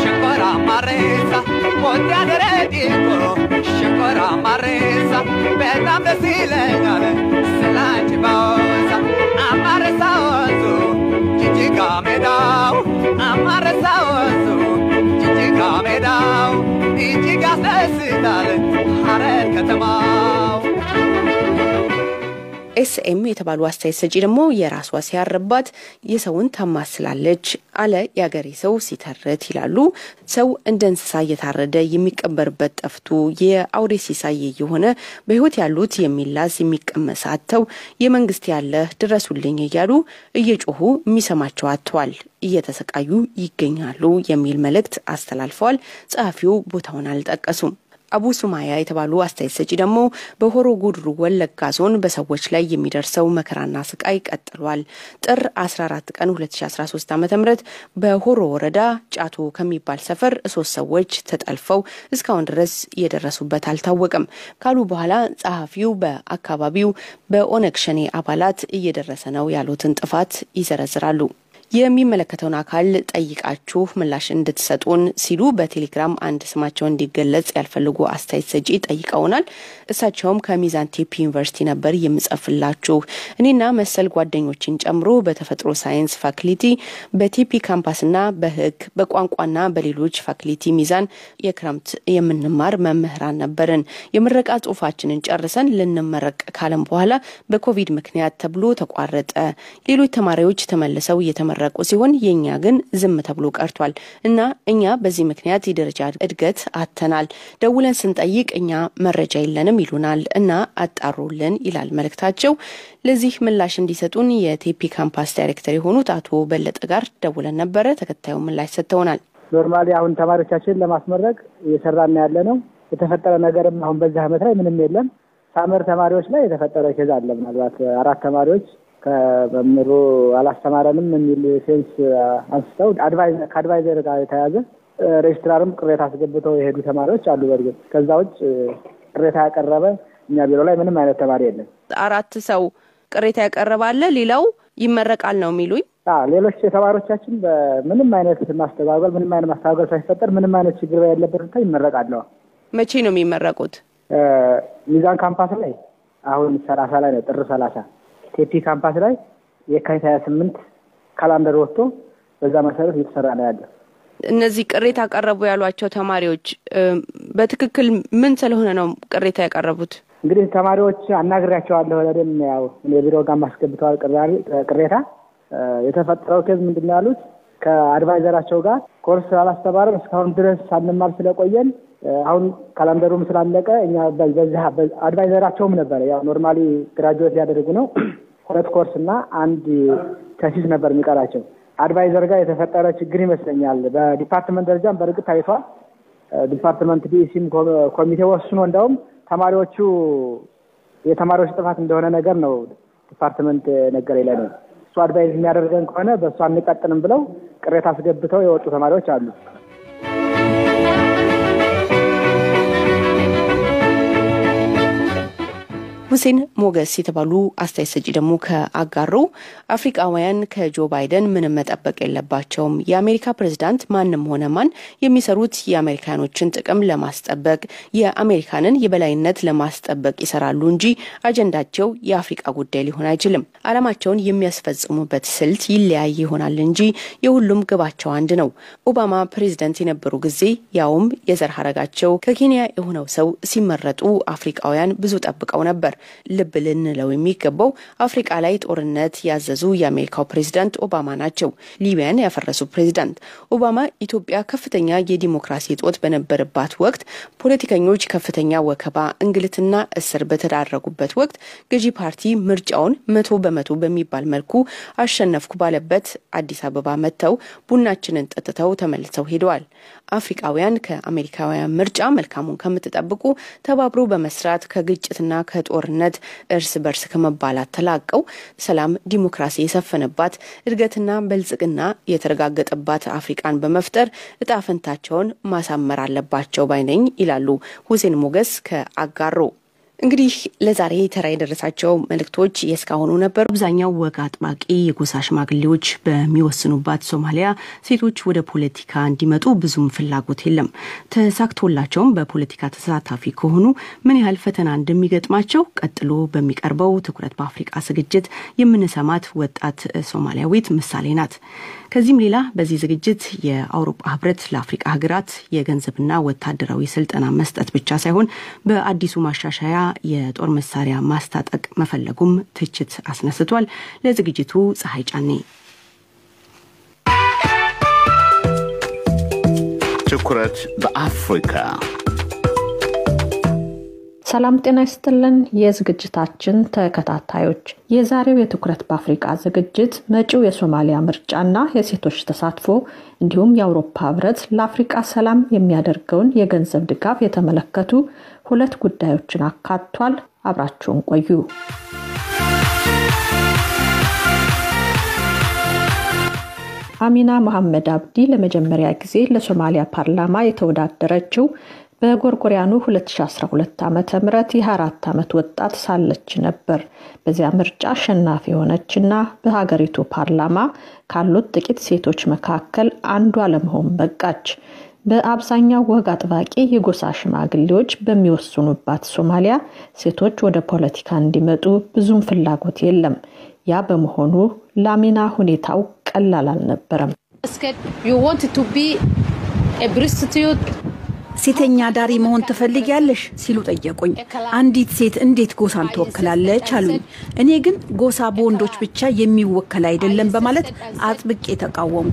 [SPEAKER 11] shakora maresa, potea dere dico, shakora maresa, bena besilengale, selanchi baosa, amaresa ozu, chichika medao, amaresa ozu, chichika medao, ichigas nesidale, harer katama.
[SPEAKER 4] ኤስኤም የተባሉ አስተያየት ሰጪ ደግሞ የራሷ ሲያርባት የሰውን ታማስላለች አለ የአገሬ ሰው ሲተርት ይላሉ። ሰው እንደ እንስሳ እየታረደ የሚቀበርበት ጠፍቶ የአውሬ ሲሳይ የሆነ በሕይወት ያሉት የሚላስ የሚቀመስ አጥተው የመንግስት ያለ ድረሱልኝ እያሉ እየጮሁ የሚሰማቸው አጥተዋል፣ እየተሰቃዩ ይገኛሉ የሚል መልእክት አስተላልፈዋል። ጸሐፊው ቦታውን አልጠቀሱም። አቡ ሱማያ የተባሉ አስተያየት ሰጪ ደግሞ በሆሮ ጉድሩ ወለጋ ዞን በሰዎች ላይ የሚደርሰው መከራና ስቃይ ቀጥሏል። ጥር 14 ቀን 2013 ዓ ም በሆሮ ወረዳ ጫቶ ከሚባል ሰፈር ሶስት ሰዎች ተጠልፈው እስካሁን ድረስ የደረሱበት አልታወቀም ካሉ በኋላ ጸሐፊው በአካባቢው በኦነግ ሸኔ አባላት እየደረሰ ነው ያሉትን ጥፋት ይዘረዝራሉ። የሚመለከተውን አካል ጠይቃችሁ ምላሽ እንድትሰጡን ሲሉ በቴሌግራም አንድ ስማቸው እንዲገለጽ ያልፈልጉ አስተያየት ሰጪ ጠይቀውናል። እሳቸውም ከሚዛን ቴፒ ዩኒቨርሲቲ ነበር የምጽፍላችሁ እኔና መሰል ጓደኞችን ጨምሮ በተፈጥሮ ሳይንስ ፋክሊቲ፣ በቴፒ ካምፓስና በሕግ በቋንቋና በሌሎች ፋክሊቲ ሚዛን የክረምት የምንማር መምህራን ነበርን። የምረቃ ጽሁፋችንን ጨርሰን ልንመረቅ ካለም በኋላ በኮቪድ ምክንያት ተብሎ ተቋረጠ። ሌሎች ተማሪዎች ተመልሰው እየተመረቁ ሲሆን የእኛ ግን ዝም ተብሎ ቀርቷል እና እኛ በዚህ ምክንያት የደረጃ እድገት አጥተናል። ደውለን ስንጠይቅ እኛ መረጃ የለንም ይሉናል እና አጣሩልን ይላል መልእክታቸው። ለዚህ ምላሽ እንዲሰጡን የቴፒ ካምፓስ ዳይሬክተር የሆኑት አቶ በለጠ ጋር ደውለን ነበረ። ተከታዩ ምላሽ ሰጥተውናል።
[SPEAKER 12] normally አሁን ተማሪዎቻችን ለማስመረቅ እየሰራን ያለ ነው። የተፈጠረ ነገርም አሁን በዚህ አመት ላይ ምንም የለም። summer ተማሪዎች ላይ የተፈጠረ case አለ። ምናልባት አራት ተማሪዎች ከመምህሩ አላስተማረንም የሚል sense አንስተው ከ advisor ጋር የተያዘ ሬጅስትራርም ቅሬታ አስገብተው የሄዱ ተማሪዎች አሉ። በእርግጥ ከዛ ውጭ ቅሬታ ያቀረበ እኛ ቢሮ ላይ ምንም አይነት ተማሪ የለም።
[SPEAKER 4] አራት ሰው ቅሬታ ያቀረበ አለ። ሌላው ይመረቃል ነው የሚሉኝ።
[SPEAKER 12] ሌሎች ተማሪዎቻችን በምንም አይነት ማስተጓጎል ምንም አይነት ማስተጓጎል ሳይፈጠር ምንም አይነት ችግር በሌለበት ሁኔታ ይመረቃሉ።
[SPEAKER 4] መቼ ነው የሚመረቁት?
[SPEAKER 12] ሚዛን ካምፓስ ላይ አሁን ሰላሳ ላይ ነው ጥር ሰላሳ ቴፒ ካምፓስ ላይ የካቲት ሀያ ስምንት calendar ወጥቶ በዛ መሰረት እየተሰራ ነው ያለ።
[SPEAKER 4] እነዚህ ቅሬታ ያቀረቡ ያሏቸው ተማሪዎች በትክክል ምን ስለሆነ ነው ቅሬታ ያቀረቡት?
[SPEAKER 12] እንግዲህ ተማሪዎች አናግሬያቸዋለሁ። ለደን ያው የቢሮ ጋር አስገብተዋል ቅሬታ። የተፈጠረው case ምንድን ነው ያሉት ከ advisor ኣቸው ጋር ኮርስ አላስተማረም እስካሁን ድረስ ሳንማር ስለቆየን አሁን calendar ኡም ስላለቀ እኛ በዚህ advisor ኣቸውም ነበረ ያው normally graduate ሊያደርጉ ነው። ሁለት ኮርስ እና አንድ thesis ነበር የሚቀራቸው። advisor ጋር የተፈጠረ ችግር ይመስለኛል። በ department ደረጃም በእርግጥ ታይቷል። department ዲኢሲም ኮሚቴ ወስኖ እንደውም ተማሪዎቹ የተማሪዎች ጥፋት እንደሆነ ነገር ነው department ነገር ነው እሱ advise የሚያደርገን ከሆነ በእሱ አንቀጥልም ብለው ቅሬታ አስገብተው የወጡ ተማሪዎች አሉ።
[SPEAKER 4] ሁሴን ሞገስ የተባሉ አስተያየት ሰጪ ደግሞ ከአጋሩ አፍሪቃውያን ከጆ ባይደን ምንም መጠበቅ የለባቸውም። የአሜሪካ ፕሬዝዳንት ማንም ሆነ ማን የሚሰሩት የአሜሪካኖችን ጥቅም ለማስጠበቅ የአሜሪካንን የበላይነት ለማስጠበቅ ይሰራሉ እንጂ አጀንዳቸው የአፍሪቃ ጉዳይ ሊሆን አይችልም። ዓላማቸውን የሚያስፈጽሙበት ስልት ይለያይ ይሆናል እንጂ የሁሉም ግባቸው አንድ ነው። ኦባማ ፕሬዝዳንት የነበሩ ጊዜ ያውም የዘር ሀረጋቸው ከኬንያ የሆነው ሰው ሲመረጡ አፍሪቃውያን ብዙ ጠብቀው ነበር። ልብ ልንለው የሚገባው አፍሪቃ ላይ ጦርነት ያዘዙ የአሜሪካው ፕሬዚዳንት ኦባማ ናቸው። ሊቢያን ያፈረሱ ፕሬዚዳንት ኦባማ ኢትዮጵያ ከፍተኛ የዲሞክራሲ እጦት በነበረባት ወቅት ፖለቲከኞች ከፍተኛ ወከባ፣ እንግልትና እስር በተዳረጉበት ወቅት ገዢ ፓርቲ ምርጫውን መቶ በመቶ በሚባል መልኩ አሸነፍኩ ባለበት አዲስ አበባ መጥተው ቡናችንን ጠጥተው ተመልሰው ሄደዋል። አፍሪቃውያን ከአሜሪካውያን ምርጫ መልካሙን ከምትጠብቁ ተባብሮ በመስራት ከግጭትና ከጦርነት እርስ በርስ ከመባላት ተላቀው ሰላም፣ ዲሞክራሲ የሰፈነባት እድገትና በልጽግና የተረጋገጠባት አፍሪቃን በመፍጠር እጣ ፈንታቸውን ማሳመር አለባቸው ባይነኝ ይላሉ ሁሴን ሞገስ ከአጋሮ። እንግዲህ ለዛሬ ተራ የደረሳቸው መልእክቶች የእስካሁኑ ነበሩ። አብዛኛው ወግ አጥባቂ የጎሳ ሽማግሌዎች በሚወስኑባት ሶማሊያ ሴቶች ወደ ፖለቲካ እንዲመጡ ብዙም ፍላጎት የለም። ተሳክቶላቸውም በፖለቲካ ተሳታፊ ከሆኑ ምን ያህል ፈተና እንደሚገጥማቸው ቀጥሎ በሚቀርበው ትኩረት በአፍሪቃ ዝግጅት የምንሰማት ወጣት ሶማሊያዊት ምሳሌ ናት። ከዚህም ሌላ በዚህ ዝግጅት የአውሮፓ ህብረት ለአፍሪቃ ሀገራት የገንዘብና ወታደራዊ ስልጠና መስጠት ብቻ ሳይሆን በአዲሱ ማሻሻያ የጦር መሳሪያ ማስታጠቅ መፈለጉም ትችት አስነስቷል። ለዝግጅቱ ፀሐይ ጫኔ
[SPEAKER 8] ትኩረት በአፍሪካ
[SPEAKER 13] ሰላም ጤና ይስጥልን። የዝግጅታችን ተከታታዮች የዛሬው የትኩረት በአፍሪቃ ዝግጅት መጪው የሶማሊያ ምርጫና የሴቶች ተሳትፎ እንዲሁም የአውሮፓ ህብረት ለአፍሪቃ ሰላም የሚያደርገውን የገንዘብ ድጋፍ የተመለከቱ ሁለት ጉዳዮችን አካቷል። አብራችሁን ቆዩ። አሚና መሐመድ አብዲ ለመጀመሪያ ጊዜ ለሶማሊያ ፓርላማ የተወዳደረችው በጎርጎሪያኑ 2012 ዓ ም የ24 ዓመት ወጣት ሳለች ነበር። በዚያ ምርጫ አሸናፊ የሆነችና በሀገሪቱ ፓርላማ ካሉት ጥቂት ሴቶች መካከል አንዷ ለመሆን በቃች። በአብዛኛው ወግ አጥባቂ የጎሳ ሽማግሌዎች በሚወስኑባት ሶማሊያ ሴቶች ወደ ፖለቲካ እንዲመጡ ብዙም ፍላጎት የለም። ያ በመሆኑ ላሚና ሁኔታው ቀላል አልነበረም።
[SPEAKER 14] ሴተኛ ዳሪ መሆን ትፈልጊያለሽ ሲሉ ጠየቁኝ። አንዲት ሴት እንዴት ጎሳን ትወክላለች አሉኝ። እኔ ግን ጎሳ በወንዶች ብቻ የሚወከል አይደለም በማለት አጥብቄ ተቃወሙ።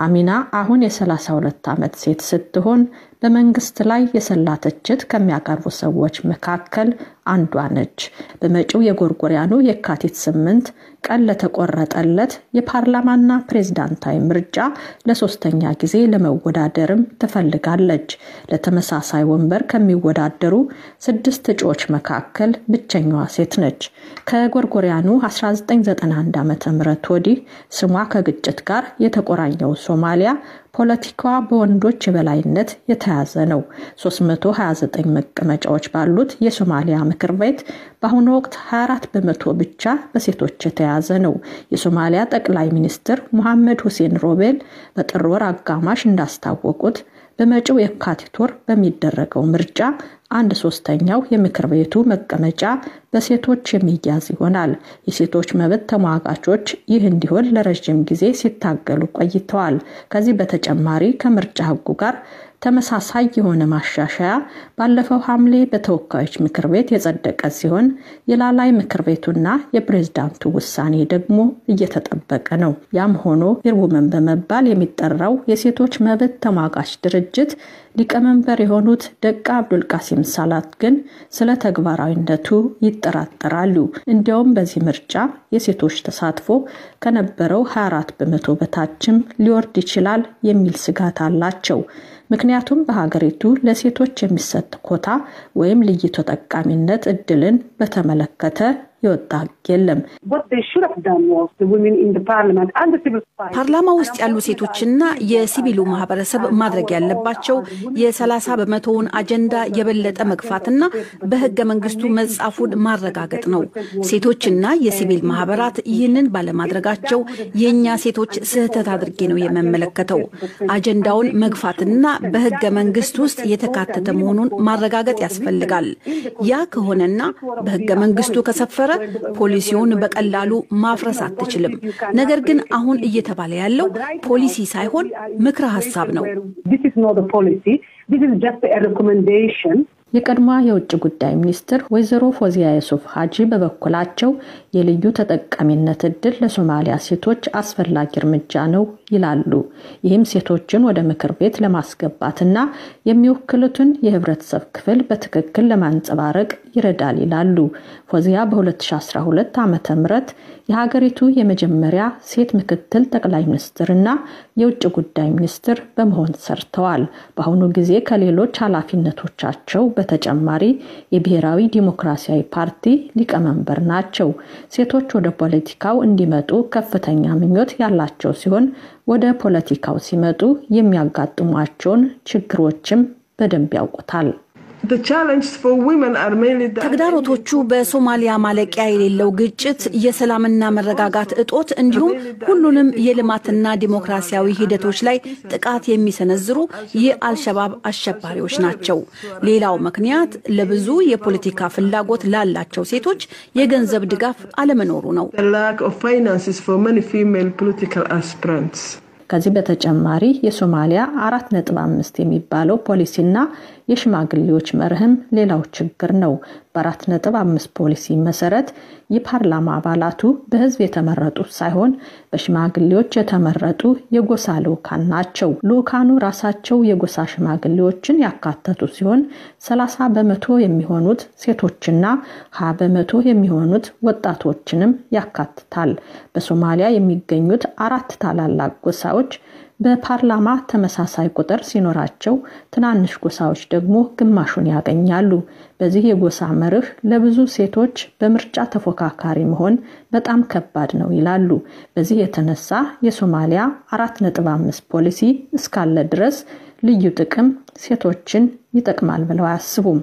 [SPEAKER 13] አሚና አሁን የ32 ዓመት ሴት ስትሆን በመንግስት ላይ የሰላ ትችት ከሚያቀርቡ ሰዎች መካከል አንዷ ነች። በመጪው የጎርጎሪያኑ የካቲት ስምንት ቀን ለተቆረጠለት የፓርላማና ፕሬዝዳንታዊ ምርጫ ለሶስተኛ ጊዜ ለመወዳደርም ትፈልጋለች። ለተመሳሳይ ወንበር ከሚወዳደሩ ስድስት እጩዎች መካከል ብቸኛዋ ሴት ነች። ከጎርጎሪያኑ 1991 ዓ ም ወዲህ ስሟ ከግጭት ጋር የተቆራኘው ሶማሊያ ፖለቲካዋ በወንዶች የበላይነት የተያዘ ነው። 329 መቀመጫዎች ባሉት የሶማሊያ ምክር ቤት በአሁኑ ወቅት 24 በመቶ ብቻ በሴቶች የተያዘ ነው። የሶማሊያ ጠቅላይ ሚኒስትር ሙሐመድ ሁሴን ሮቤል በጥር ወር አጋማሽ እንዳስታወቁት በመጪው የካቲት ወር በሚደረገው ምርጫ አንድ ሶስተኛው የምክር ቤቱ መቀመጫ በሴቶች የሚያዝ ይሆናል። የሴቶች መብት ተሟጋቾች ይህ እንዲሆን ለረዥም ጊዜ ሲታገሉ ቆይተዋል። ከዚህ በተጨማሪ ከምርጫ ሕጉ ጋር ተመሳሳይ የሆነ ማሻሻያ ባለፈው ሐምሌ በተወካዮች ምክር ቤት የጸደቀ ሲሆን የላላይ ምክር ቤቱና የፕሬዝዳንቱ ውሳኔ ደግሞ እየተጠበቀ ነው። ያም ሆኖ ሂርቡመን በመባል የሚጠራው የሴቶች መብት ተሟጋች ድርጅት ሊቀመንበር የሆኑት ደቃ አብዱልቃሲም ሳላት ግን ስለ ተግባራዊነቱ ይጠራጠራሉ። እንዲያውም በዚህ ምርጫ የሴቶች ተሳትፎ ከነበረው 24 በመቶ በታችም ሊወርድ ይችላል የሚል ስጋት አላቸው። ምክንያቱም በሀገሪቱ ለሴቶች የሚሰጥ ኮታ ወይም ልዩ ተጠቃሚነት እድልን በተመለከተ የወጣ ሕግ የለም።
[SPEAKER 14] ፓርላማ ውስጥ ያሉ ሴቶችና የሲቪሉ ማህበረሰብ ማድረግ ያለባቸው የሰላሳ በመቶውን አጀንዳ የበለጠ መግፋትና በህገ መንግስቱ መጻፉን ማረጋገጥ ነው። ሴቶችና የሲቪል ማህበራት ይህንን ባለማድረጋቸው የእኛ ሴቶች ስህተት አድርጌ ነው የምመለከተው። አጀንዳውን መግፋትና በህገ መንግስት ውስጥ የተካተተ መሆኑን ማረጋገጥ ያስፈልጋል። ያ ከሆነና በህገ መንግስቱ ከሰፈረ ፖሊሲውን በቀላሉ ማፍረስ አትችልም። ነገር ግን አሁን እየተባለ ያለው ፖሊሲ ሳይሆን ምክረ ሀሳብ ነው።
[SPEAKER 13] የቀድሞዋ የውጭ ጉዳይ ሚኒስትር ወይዘሮ ፎዚያ የሱፍ ሀጂ በበኩላቸው የልዩ ተጠቃሚነት እድል ለሶማሊያ ሴቶች አስፈላጊ እርምጃ ነው ይላሉ። ይህም ሴቶችን ወደ ምክር ቤት ለማስገባትና የሚወክሉትን የህብረተሰብ ክፍል በትክክል ለማንጸባረቅ ይረዳል ይላሉ። ፎዚያ በ2012 ዓ ም የሀገሪቱ የመጀመሪያ ሴት ምክትል ጠቅላይ ሚኒስትርና የውጭ ጉዳይ ሚኒስትር በመሆን ሰርተዋል። በአሁኑ ጊዜ ከሌሎች ኃላፊነቶቻቸው በተጨማሪ የብሔራዊ ዲሞክራሲያዊ ፓርቲ ሊቀመንበር ናቸው። ሴቶች ወደ ፖለቲካው እንዲመጡ ከፍተኛ ምኞት ያላቸው ሲሆን ወደ ፖለቲካው ሲመጡ የሚያጋጥሟቸውን ችግሮችም በደንብ ያውቁታል።
[SPEAKER 14] ተግዳሮቶቹ በሶማሊያ ማለቂያ የሌለው ግጭት፣ የሰላምና መረጋጋት እጦት እንዲሁም ሁሉንም የልማትና ዲሞክራሲያዊ ሂደቶች ላይ ጥቃት የሚሰነዝሩ የአልሸባብ አሸባሪዎች ናቸው። ሌላው ምክንያት ለብዙ የፖለቲካ ፍላጎት ላላቸው ሴቶች የገንዘብ ድጋፍ አለመኖሩ ነው።
[SPEAKER 13] ከዚህ በተጨማሪ የሶማሊያ አራት ነጥብ አምስት የሚባለው ፖሊሲና የሽማግሌዎች መርህም ሌላው ችግር ነው። በአራት ነጥብ አምስት ፖሊሲ መሰረት የፓርላማ አባላቱ በህዝብ የተመረጡ ሳይሆን በሽማግሌዎች የተመረጡ የጎሳ ልኡካን ናቸው። ልኡካኑ ራሳቸው የጎሳ ሽማግሌዎችን ያካተቱ ሲሆን ሰላሳ በመቶ የሚሆኑት ሴቶችና ሀያ በመቶ የሚሆኑት ወጣቶችንም ያካትታል። በሶማሊያ የሚገኙት አራት ታላላቅ ጎሳዎች በፓርላማ ተመሳሳይ ቁጥር ሲኖራቸው ትናንሽ ጎሳዎች ደግሞ ግማሹን ያገኛሉ። በዚህ የጎሳ መርህ ለብዙ ሴቶች በምርጫ ተፎካካሪ መሆን በጣም ከባድ ነው ይላሉ። በዚህ የተነሳ የሶማሊያ አራት ነጥብ አምስት ፖሊሲ እስካለ ድረስ ልዩ ጥቅም ሴቶችን ይጠቅማል ብለው አያስቡም።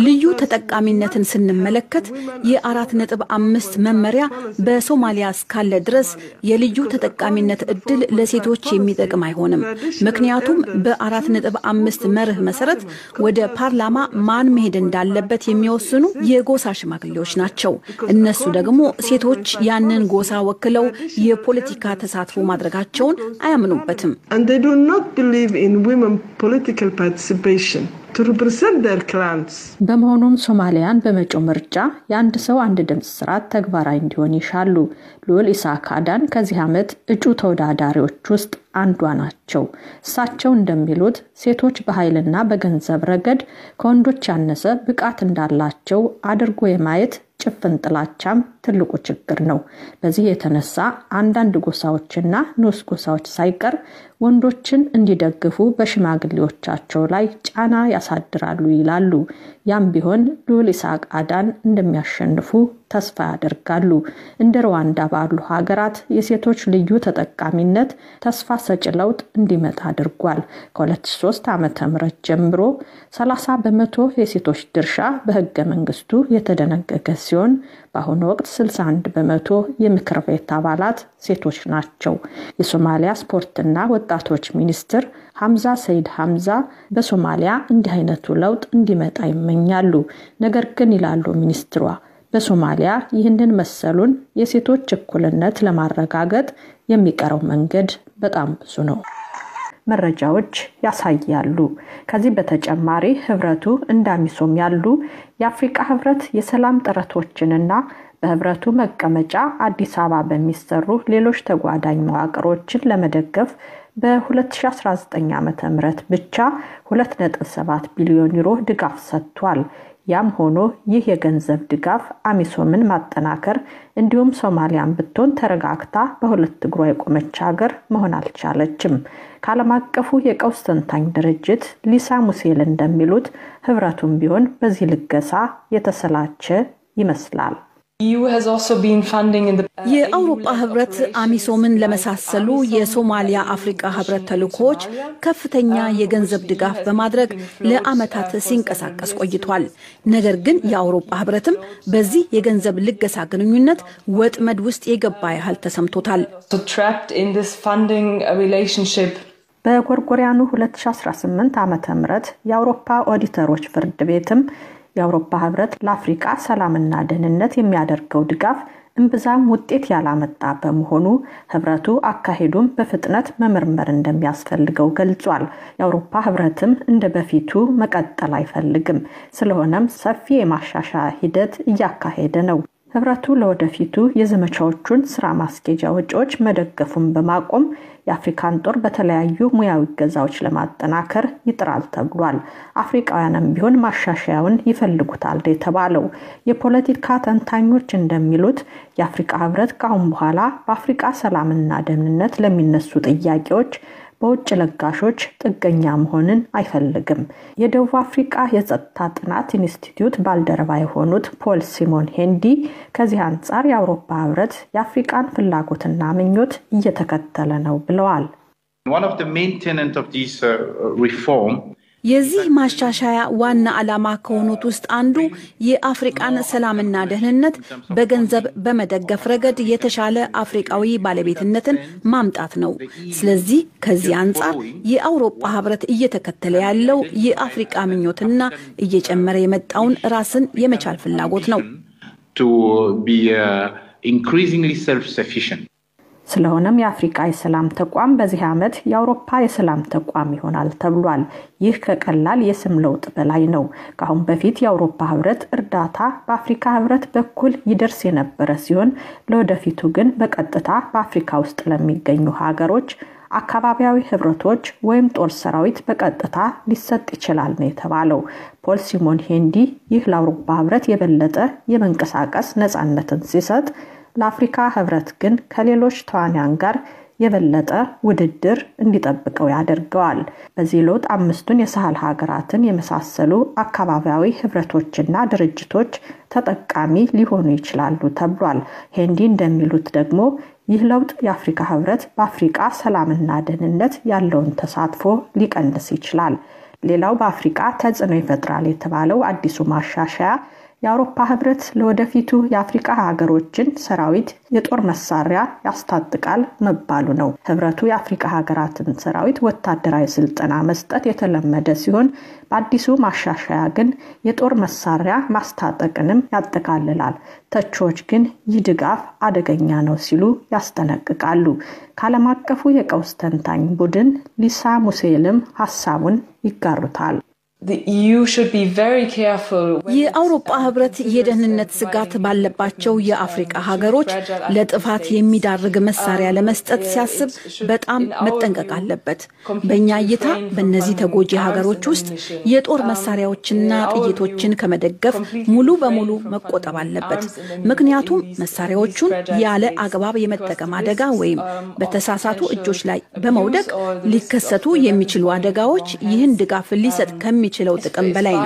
[SPEAKER 14] ልዩ ተጠቃሚነትን ስንመለከት የአራት ነጥብ አምስት መመሪያ በሶማሊያ እስካለ ድረስ የልዩ ተጠቃሚነት እድል ለሴቶች የሚጠቅም አይሆንም። ምክንያቱም በአራት ነጥብ አምስት መርህ መሰረት ወደ ፓርላማ ማን መሄድ እንዳለበት የሚወስኑ የጎሳ ሽማግሌዎች ናቸው። እነሱ ደግሞ ሴቶች ያንን ጎሳ ወክለው የፖለቲካ ተሳትፎ ማድረጋቸውን አያምኑበትም።
[SPEAKER 13] በመሆኑም ሶማሊያን በመጪው ምርጫ የአንድ ሰው አንድ ድምፅ ስርዓት ተግባራዊ እንዲሆን ይሻሉ። ልዑል ኢሳክ አዳን ከዚህ ዓመት እጩ ተወዳዳሪዎች ውስጥ አንዷ ናቸው። እሳቸው እንደሚሉት ሴቶች በኃይልና በገንዘብ ረገድ ከወንዶች ያነሰ ብቃት እንዳላቸው አድርጎ የማየት ጭፍን ጥላቻም ትልቁ ችግር ነው። በዚህ የተነሳ አንዳንድ ጎሳዎችና ንዑስ ጎሳዎች ሳይቀር ወንዶችን እንዲደግፉ በሽማግሌዎቻቸው ላይ ጫና ያሳድራሉ ይላሉ። ያም ቢሆን ልዑል ኢሳቅ አዳን እንደሚያሸንፉ ተስፋ ያደርጋሉ። እንደ ሩዋንዳ ባሉ ሀገራት የሴቶች ልዩ ተጠቃሚነት ተስፋ ሰጭ ለውጥ እንዲመጣ አድርጓል። ከ2003 ዓ ም ጀምሮ 30 በመቶ የሴቶች ድርሻ በህገ መንግስቱ የተደነገገ ሲሆን በአሁኑ ወቅት 61 በመቶ የምክር ቤት አባላት ሴቶች ናቸው። የሶማሊያ ስፖርትና ወጣቶች ሚኒስትር ሐምዛ ሰይድ ሐምዛ በሶማሊያ እንዲህ አይነቱ ለውጥ እንዲመጣ ይመኛሉ። ነገር ግን ይላሉ ሚኒስትሯ በሶማሊያ ይህንን መሰሉን የሴቶች እኩልነት ለማረጋገጥ የሚቀረው መንገድ በጣም ብዙ ነው። መረጃዎች ያሳያሉ። ከዚህ በተጨማሪ ህብረቱ እንዳሚሶም ያሉ የአፍሪቃ ህብረት የሰላም ጥረቶችንና በህብረቱ መቀመጫ አዲስ አበባ በሚሰሩ ሌሎች ተጓዳኝ መዋቅሮችን ለመደገፍ በ2019 ዓ ም ብቻ 2.7 ቢሊዮን ዩሮ ድጋፍ ሰጥቷል። ያም ሆኖ ይህ የገንዘብ ድጋፍ አሚሶምን ማጠናከር እንዲሁም ሶማሊያን ብትሆን ተረጋግታ በሁለት እግሯ የቆመች ሀገር መሆን አልቻለችም። ከዓለም አቀፉ የቀውስ ተንታኝ ድርጅት ሊሳ ሙሴል እንደሚሉት ህብረቱም ቢሆን በዚህ ልገሳ የተሰላቸ ይመስላል።
[SPEAKER 14] የአውሮፓ ህብረት አሚሶምን ለመሳሰሉ የሶማሊያ አፍሪቃ ህብረት ተልእኮዎች ከፍተኛ የገንዘብ ድጋፍ በማድረግ ለአመታት ሲንቀሳቀስ ቆይቷል። ነገር ግን የአውሮፓ ህብረትም በዚህ የገንዘብ ልገሳ ግንኙነት ወጥመድ ውስጥ የገባ ያህል ተሰምቶታል።
[SPEAKER 13] በጎርጎሪያኑ 2018 ዓ ም የአውሮፓ ኦዲተሮች ፍርድ ቤትም የአውሮፓ ህብረት ለአፍሪቃ ሰላምና ደህንነት የሚያደርገው ድጋፍ እምብዛም ውጤት ያላመጣ በመሆኑ ህብረቱ አካሄዱን በፍጥነት መመርመር እንደሚያስፈልገው ገልጿል። የአውሮፓ ህብረትም እንደ በፊቱ መቀጠል አይፈልግም። ስለሆነም ሰፊ የማሻሻያ ሂደት እያካሄደ ነው። ህብረቱ ለወደፊቱ የዘመቻዎቹን ስራ ማስኬጃ ወጪዎች መደገፉን በማቆም የአፍሪካን ጦር በተለያዩ ሙያዊ ገዛዎች ለማጠናከር ይጥራል ተብሏል። አፍሪቃውያንም ቢሆን ማሻሻያውን ይፈልጉታል የተባለው የፖለቲካ ተንታኞች እንደሚሉት የአፍሪቃ ህብረት ከአሁን በኋላ በአፍሪቃ ሰላምና ደህንነት ለሚነሱ ጥያቄዎች በውጭ ለጋሾች ጥገኛ መሆንን አይፈልግም። የደቡብ አፍሪቃ የጸጥታ ጥናት ኢንስቲትዩት ባልደረባ የሆኑት ፖል ሲሞን ሄንዲ ከዚህ አንጻር የአውሮፓ ህብረት የአፍሪቃን ፍላጎትና ምኞት እየተከተለ ነው ብለዋል።
[SPEAKER 14] የዚህ ማሻሻያ ዋና ዓላማ ከሆኑት ውስጥ አንዱ የአፍሪቃን ሰላምና ደህንነት በገንዘብ በመደገፍ ረገድ የተሻለ አፍሪቃዊ ባለቤትነትን ማምጣት ነው። ስለዚህ ከዚህ አንጻር የአውሮፓ ህብረት እየተከተለ ያለው የአፍሪቃ ምኞትና እየጨመረ የመጣውን ራስን የመቻል ፍላጎት ነው።
[SPEAKER 13] ስለሆነም የአፍሪቃ የሰላም ተቋም በዚህ ዓመት የአውሮፓ የሰላም ተቋም ይሆናል ተብሏል። ይህ ከቀላል የስም ለውጥ በላይ ነው። ከአሁን በፊት የአውሮፓ ህብረት እርዳታ በአፍሪካ ህብረት በኩል ይደርስ የነበረ ሲሆን ለወደፊቱ ግን በቀጥታ በአፍሪካ ውስጥ ለሚገኙ ሀገሮች አካባቢያዊ ህብረቶች ወይም ጦር ሰራዊት በቀጥታ ሊሰጥ ይችላል ነው የተባለው። ፖል ሲሞን ሄንዲ ይህ ለአውሮፓ ህብረት የበለጠ የመንቀሳቀስ ነፃነትን ሲሰጥ ለአፍሪካ ህብረት ግን ከሌሎች ተዋንያን ጋር የበለጠ ውድድር እንዲጠብቀው ያደርገዋል። በዚህ ለውጥ አምስቱን የሳህል ሀገራትን የመሳሰሉ አካባቢያዊ ህብረቶችና ድርጅቶች ተጠቃሚ ሊሆኑ ይችላሉ ተብሏል። ሄንዲ እንደሚሉት ደግሞ ይህ ለውጥ የአፍሪካ ህብረት በአፍሪቃ ሰላምና ደህንነት ያለውን ተሳትፎ ሊቀንስ ይችላል። ሌላው በአፍሪቃ ተጽዕኖ ይፈጥራል የተባለው አዲሱ ማሻሻያ የአውሮፓ ህብረት ለወደፊቱ የአፍሪቃ ሀገሮችን ሰራዊት የጦር መሳሪያ ያስታጥቃል መባሉ ነው። ህብረቱ የአፍሪቃ ሀገራትን ሰራዊት ወታደራዊ ስልጠና መስጠት የተለመደ ሲሆን በአዲሱ ማሻሻያ ግን የጦር መሳሪያ ማስታጠቅንም ያጠቃልላል። ተቺዎች ግን ይህ ድጋፍ አደገኛ ነው ሲሉ ያስጠነቅቃሉ። ከዓለም አቀፉ የቀውስ ተንታኝ ቡድን ሊሳ ሙሴልም ሀሳቡን ይጋሩታል።
[SPEAKER 14] የአውሮፓ ህብረት የደህንነት ስጋት ባለባቸው የአፍሪቃ ሀገሮች ለጥፋት የሚዳርግ መሳሪያ ለመስጠት ሲያስብ በጣም መጠንቀቅ አለበት። በእኛ እይታ በእነዚህ ተጎጂ ሀገሮች ውስጥ የጦር መሳሪያዎችና ጥይቶችን ከመደገፍ ሙሉ በሙሉ መቆጠብ አለበት። ምክንያቱም መሳሪያዎቹን ያለ አግባብ የመጠቀም አደጋ ወይም በተሳሳቱ እጆች ላይ በመውደቅ ሊከሰቱ የሚችሉ አደጋዎች ይህን ድጋፍ ሊሰጥ ከሚችለው ጥቅም በላይ ነው።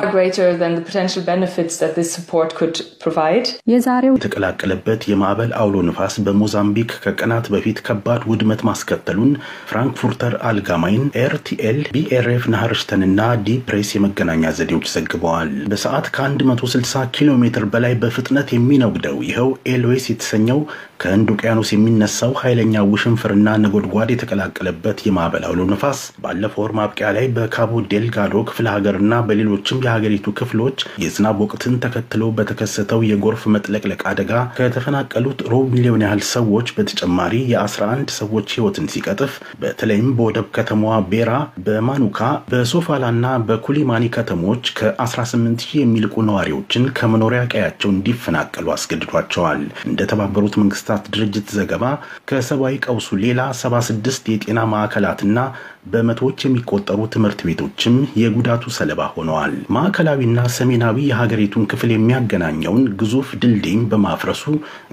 [SPEAKER 13] የዛሬው
[SPEAKER 15] የተቀላቀለበት የማዕበል አውሎ ንፋስ በሞዛምቢክ ከቀናት በፊት ከባድ ውድመት ማስከተሉን ፍራንክፉርተር አልጋማይን፣ ኤርቲኤል፣ ቢኤርኤፍ ናህርሽተንና ዲ ፕሬስ የመገናኛ ዘዴዎች ዘግበዋል። በሰዓት ከ160 ኪሎ ሜትር በላይ በፍጥነት የሚነጉደው ይኸው ኤልዌስ የተሰኘው ከህንድ ውቅያኖስ የሚነሳው ኃይለኛ ውሽንፍርና ነጎድጓድ የተቀላቀለበት የማዕበል አውሎ ንፋስ ባለፈው ወር ማብቂያ ላይ በካቦ ዴልጋዶ ክፍለ ሀገርና በሌሎችም የሀገሪቱ ክፍሎች የዝናብ ወቅትን ተከትሎ በተከሰተው የጎርፍ መጥለቅለቅ አደጋ ከተፈናቀሉት ሩብ ሚሊዮን ያህል ሰዎች በተጨማሪ የ11 ሰዎች ህይወትን ሲቀጥፍ በተለይም በወደብ ከተማዋ ቤራ፣ በማኑካ፣ በሶፋላና በኩሊማኒ ከተሞች ከ18 ሺህ የሚልቁ ነዋሪዎችን ከመኖሪያ ቀያቸው እንዲፈናቀሉ አስገድዷቸዋል። እንደተባበሩት መንግስታት ድርጅት ዘገባ ከሰብአዊ ቀውሱ ሌላ 76 የጤና ማዕከላትና በመቶዎች የሚቆጠሩ ትምህርት ቤቶችም የጉዳቱ ሰለባ ሆነዋል። ማዕከላዊና ሰሜናዊ የሀገሪቱን ክፍል የሚያገናኘውን ግዙፍ ድልድይም በማፍረሱ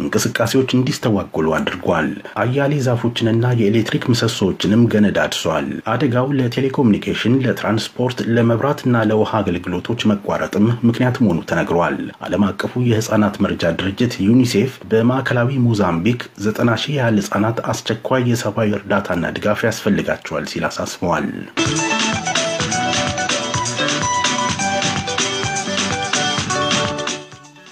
[SPEAKER 15] እንቅስቃሴዎች እንዲስተጓጎሉ አድርጓል። አያሌ ዛፎችንና የኤሌክትሪክ ምሰሶዎችንም ገነዳድሷል። አደጋው ለቴሌኮሙኒኬሽን፣ ለትራንስፖርት፣ ለመብራትና ለውሃ አገልግሎቶች መቋረጥም ምክንያት መሆኑ ተነግሯል። ዓለም አቀፉ የህፃናት መርጃ ድርጅት ዩኒሴፍ በማዕከላዊ ሞዛምቢክ ዘጠና ሺህ ያህል ህጻናት አስቸኳይ የሰብአዊ እርዳታና ድጋፍ ያስፈልጋቸዋል ሲል One.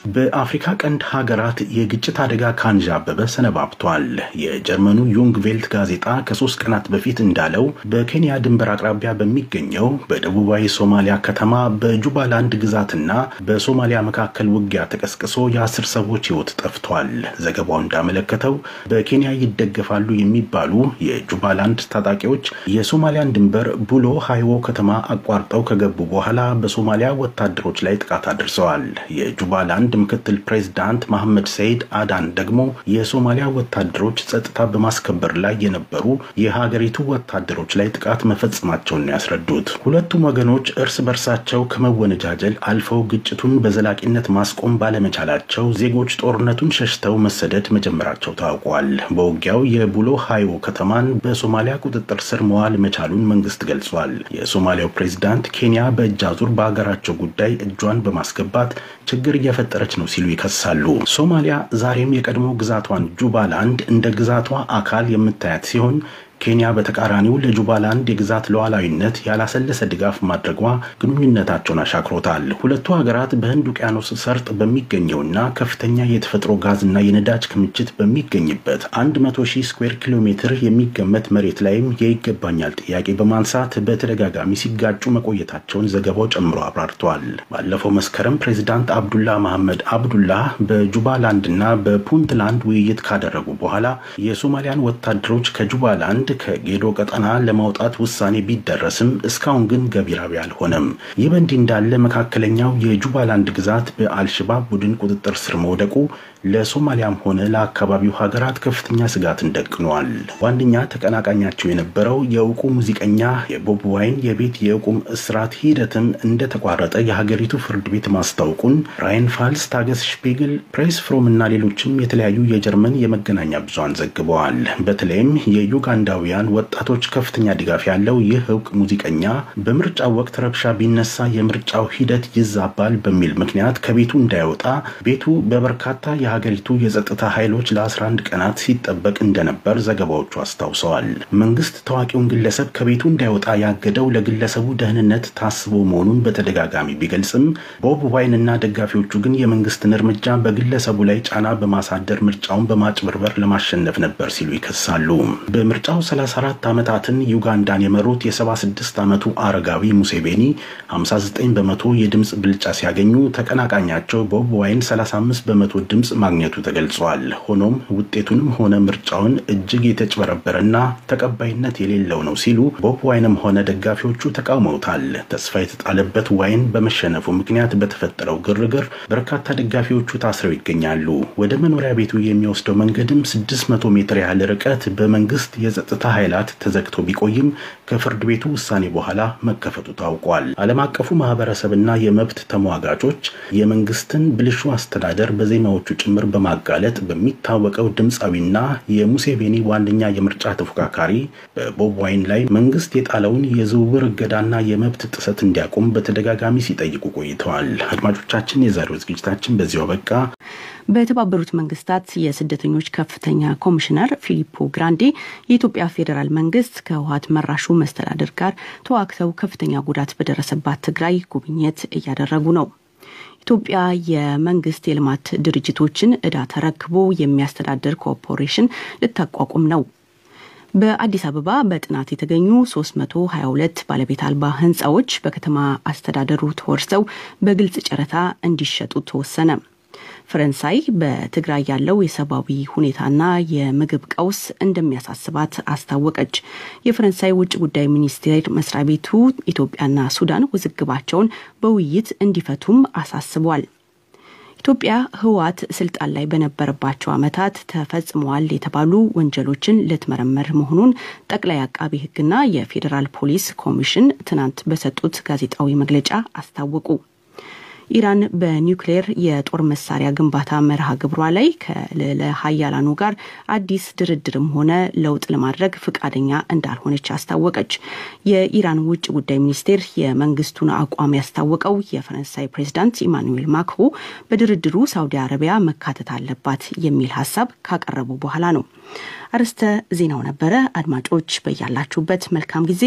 [SPEAKER 15] በአፍሪካ ቀንድ ሀገራት የግጭት አደጋ ካንዣበበ ሰነባብቷል። የጀርመኑ ዩንግ ቬልት ጋዜጣ ከሶስት ቀናት በፊት እንዳለው በኬንያ ድንበር አቅራቢያ በሚገኘው በደቡባዊ ሶማሊያ ከተማ በጁባላንድ ግዛትና በሶማሊያ መካከል ውጊያ ተቀስቅሶ የአስር ሰዎች ሕይወት ጠፍቷል። ዘገባው እንዳመለከተው በኬንያ ይደገፋሉ የሚባሉ የጁባላንድ ታጣቂዎች የሶማሊያን ድንበር ቡሎ ሃይዎ ከተማ አቋርጠው ከገቡ በኋላ በሶማሊያ ወታደሮች ላይ ጥቃት አድርሰዋል። የጁባላንድ ምክትል ፕሬዝዳንት መሐመድ ሰይድ አዳን ደግሞ የሶማሊያ ወታደሮች ጸጥታ በማስከበር ላይ የነበሩ የሀገሪቱ ወታደሮች ላይ ጥቃት መፈጸማቸውን ነው ያስረዱት። ሁለቱም ወገኖች እርስ በርሳቸው ከመወነጃጀል አልፈው ግጭቱን በዘላቂነት ማስቆም ባለመቻላቸው ዜጎች ጦርነቱን ሸሽተው መሰደድ መጀመራቸው ታውቋል። በውጊያው የቡሎ ሃይዎ ከተማን በሶማሊያ ቁጥጥር ስር መዋል መቻሉን መንግስት ገልጿል። የሶማሊያው ፕሬዝዳንት ኬንያ በእጅ አዙር በሀገራቸው ጉዳይ እጇን በማስገባት ችግር እየፈጠረች ነው ሲሉ ይከሳሉ። ሶማሊያ ዛሬም የቀድሞ ግዛቷን ጁባላንድ እንደ ግዛቷ አካል የምታያት ሲሆን ኬንያ በተቃራኒው ለጁባላንድ የግዛት ሉዓላዊነት ያላሰለሰ ድጋፍ ማድረጓ ግንኙነታቸውን አሻክሮታል። ሁለቱ ሀገራት በህንድ ውቅያኖስ ሰርጥ በሚገኘውና ከፍተኛ የተፈጥሮ ጋዝና የነዳጅ ክምችት በሚገኝበት 100 ሺህ square ኪሎ ሜትር የሚገመት መሬት ላይም የይገባኛል ጥያቄ በማንሳት በተደጋጋሚ ሲጋጩ መቆየታቸውን ዘገባው ጨምሮ አብራርተዋል። ባለፈው መስከረም ፕሬዚዳንት አብዱላ መሐመድ አብዱላህ በጁባላንድና በፑንትላንድ ውይይት ካደረጉ በኋላ የሶማሊያን ወታደሮች ከጁባላንድ ከጌዶ ቀጠና ለማውጣት ውሳኔ ቢደረስም እስካሁን ግን ገቢራዊ አልሆነም። ይህ በእንዲህ እንዳለ መካከለኛው የጁባላንድ ግዛት በአልሸባብ ቡድን ቁጥጥር ስር መውደቁ ለሶማሊያም ሆነ ለአካባቢው ሀገራት ከፍተኛ ስጋትን ደቅኗል። ዋነኛ ተቀናቃኛቸው የነበረው የእውቁ ሙዚቀኛ የቦብ ዋይን የቤት የቁም እስራት ሂደትም እንደተቋረጠ የሀገሪቱ ፍርድ ቤት ማስታወቁን ራይን ፋልስ፣ ታገስ ሽፒግል፣ ፕሬስ ፍሮም እና ሌሎችም የተለያዩ የጀርመን የመገናኛ ብዙሃን ዘግበዋል። በተለይም የዩጋንዳውያን ወጣቶች ከፍተኛ ድጋፍ ያለው ይህ እውቅ ሙዚቀኛ በምርጫው ወቅት ረብሻ ቢነሳ የምርጫው ሂደት ይዛባል በሚል ምክንያት ከቤቱ እንዳይወጣ ቤቱ በበርካታ የሀገሪቱ የጸጥታ ኃይሎች ለ11 ቀናት ሲጠበቅ እንደነበር ዘገባዎቹ አስታውሰዋል። መንግስት ታዋቂውን ግለሰብ ከቤቱ እንዳይወጣ ያገደው ለግለሰቡ ደህንነት ታስቦ መሆኑን በተደጋጋሚ ቢገልጽም ቦብ ዋይን እና ደጋፊዎቹ ግን የመንግስትን እርምጃ በግለሰቡ ላይ ጫና በማሳደር ምርጫውን በማጭበርበር ለማሸነፍ ነበር ሲሉ ይከሳሉ። በምርጫው 34 ዓመታትን ዩጋንዳን የመሩት የ76 ዓመቱ አረጋዊ ሙሴቬኒ 59 በመቶ የድምፅ ብልጫ ሲያገኙ ተቀናቃኛቸው ቦብ ዋይን 35 በመቶ ድምፅ ማግኘቱ ተገልጿል። ሆኖም ውጤቱንም ሆነ ምርጫውን እጅግ የተጭበረበረና ተቀባይነት የሌለው ነው ሲሉ ቦብ ዋይንም ሆነ ደጋፊዎቹ ተቃውመውታል። ተስፋ የተጣለበት ዋይን በመሸነፉ ምክንያት በተፈጠረው ግርግር በርካታ ደጋፊዎቹ ታስረው ይገኛሉ። ወደ መኖሪያ ቤቱ የሚወስደው መንገድም 600 ሜትር ያህል ርቀት በመንግስት የጸጥታ ኃይላት ተዘግቶ ቢቆይም ከፍርድ ቤቱ ውሳኔ በኋላ መከፈቱ ታውቋል። ዓለም አቀፉ ማህበረሰብና የመብት ተሟጋቾች የመንግስትን ብልሹ አስተዳደር በዜናዎቹ ጭምር በማጋለጥ በሚታወቀው ድምፃዊና የሙሴቬኒ ዋነኛ የምርጫ ተፎካካሪ በቦብ ዋይን ላይ መንግስት የጣለውን የዝውውር እገዳና የመብት ጥሰት እንዲያቆም በተደጋጋሚ ሲጠይቁ ቆይተዋል። አድማጮቻችን፣ የዛሬው ዝግጅታችን በዚያው በቃ።
[SPEAKER 4] በተባበሩት መንግስታት የስደተኞች ከፍተኛ ኮሚሽነር ፊሊፖ ግራንዴ የኢትዮጵያ ፌዴራል መንግስት ከህወሓት መራሹ መስተዳድር ጋር ተዋግተው ከፍተኛ ጉዳት በደረሰባት ትግራይ ጉብኝት እያደረጉ ነው። ኢትዮጵያ የመንግስት የልማት ድርጅቶችን እዳ ተረክቦ የሚያስተዳድር ኮርፖሬሽን ልታቋቁም ነው። በአዲስ አበባ በጥናት የተገኙ 322 ባለቤት አልባ ህንፃዎች በከተማ አስተዳደሩ ተወርሰው በግልጽ ጨረታ እንዲሸጡ ተወሰነ። ፈረንሳይ በትግራይ ያለው የሰብአዊ ሁኔታና የምግብ ቀውስ እንደሚያሳስባት አስታወቀች። የፈረንሳይ ውጭ ጉዳይ ሚኒስቴር መስሪያ ቤቱ ኢትዮጵያና ሱዳን ውዝግባቸውን በውይይት እንዲፈቱም አሳስቧል። ኢትዮጵያ ህወሓት ስልጣን ላይ በነበረባቸው ዓመታት ተፈጽመዋል የተባሉ ወንጀሎችን ልትመረመር መሆኑን ጠቅላይ አቃቢ ህግና የፌዴራል ፖሊስ ኮሚሽን ትናንት በሰጡት ጋዜጣዊ መግለጫ አስታወቁ። ኢራን በኒውክሌር የጦር መሳሪያ ግንባታ መርሃ ግብሯ ላይ ከልዕለ ሀያላኑ ጋር አዲስ ድርድርም ሆነ ለውጥ ለማድረግ ፈቃደኛ እንዳልሆነች አስታወቀች። የኢራን ውጭ ጉዳይ ሚኒስቴር የመንግስቱን አቋም ያስታወቀው የፈረንሳይ ፕሬዚዳንት ኢማኑዌል ማክሮ በድርድሩ ሳውዲ አረቢያ መካተት አለባት የሚል ሀሳብ ካቀረቡ በኋላ ነው። አርዕስተ ዜናው ነበረ። አድማጮች በያላችሁበት መልካም ጊዜ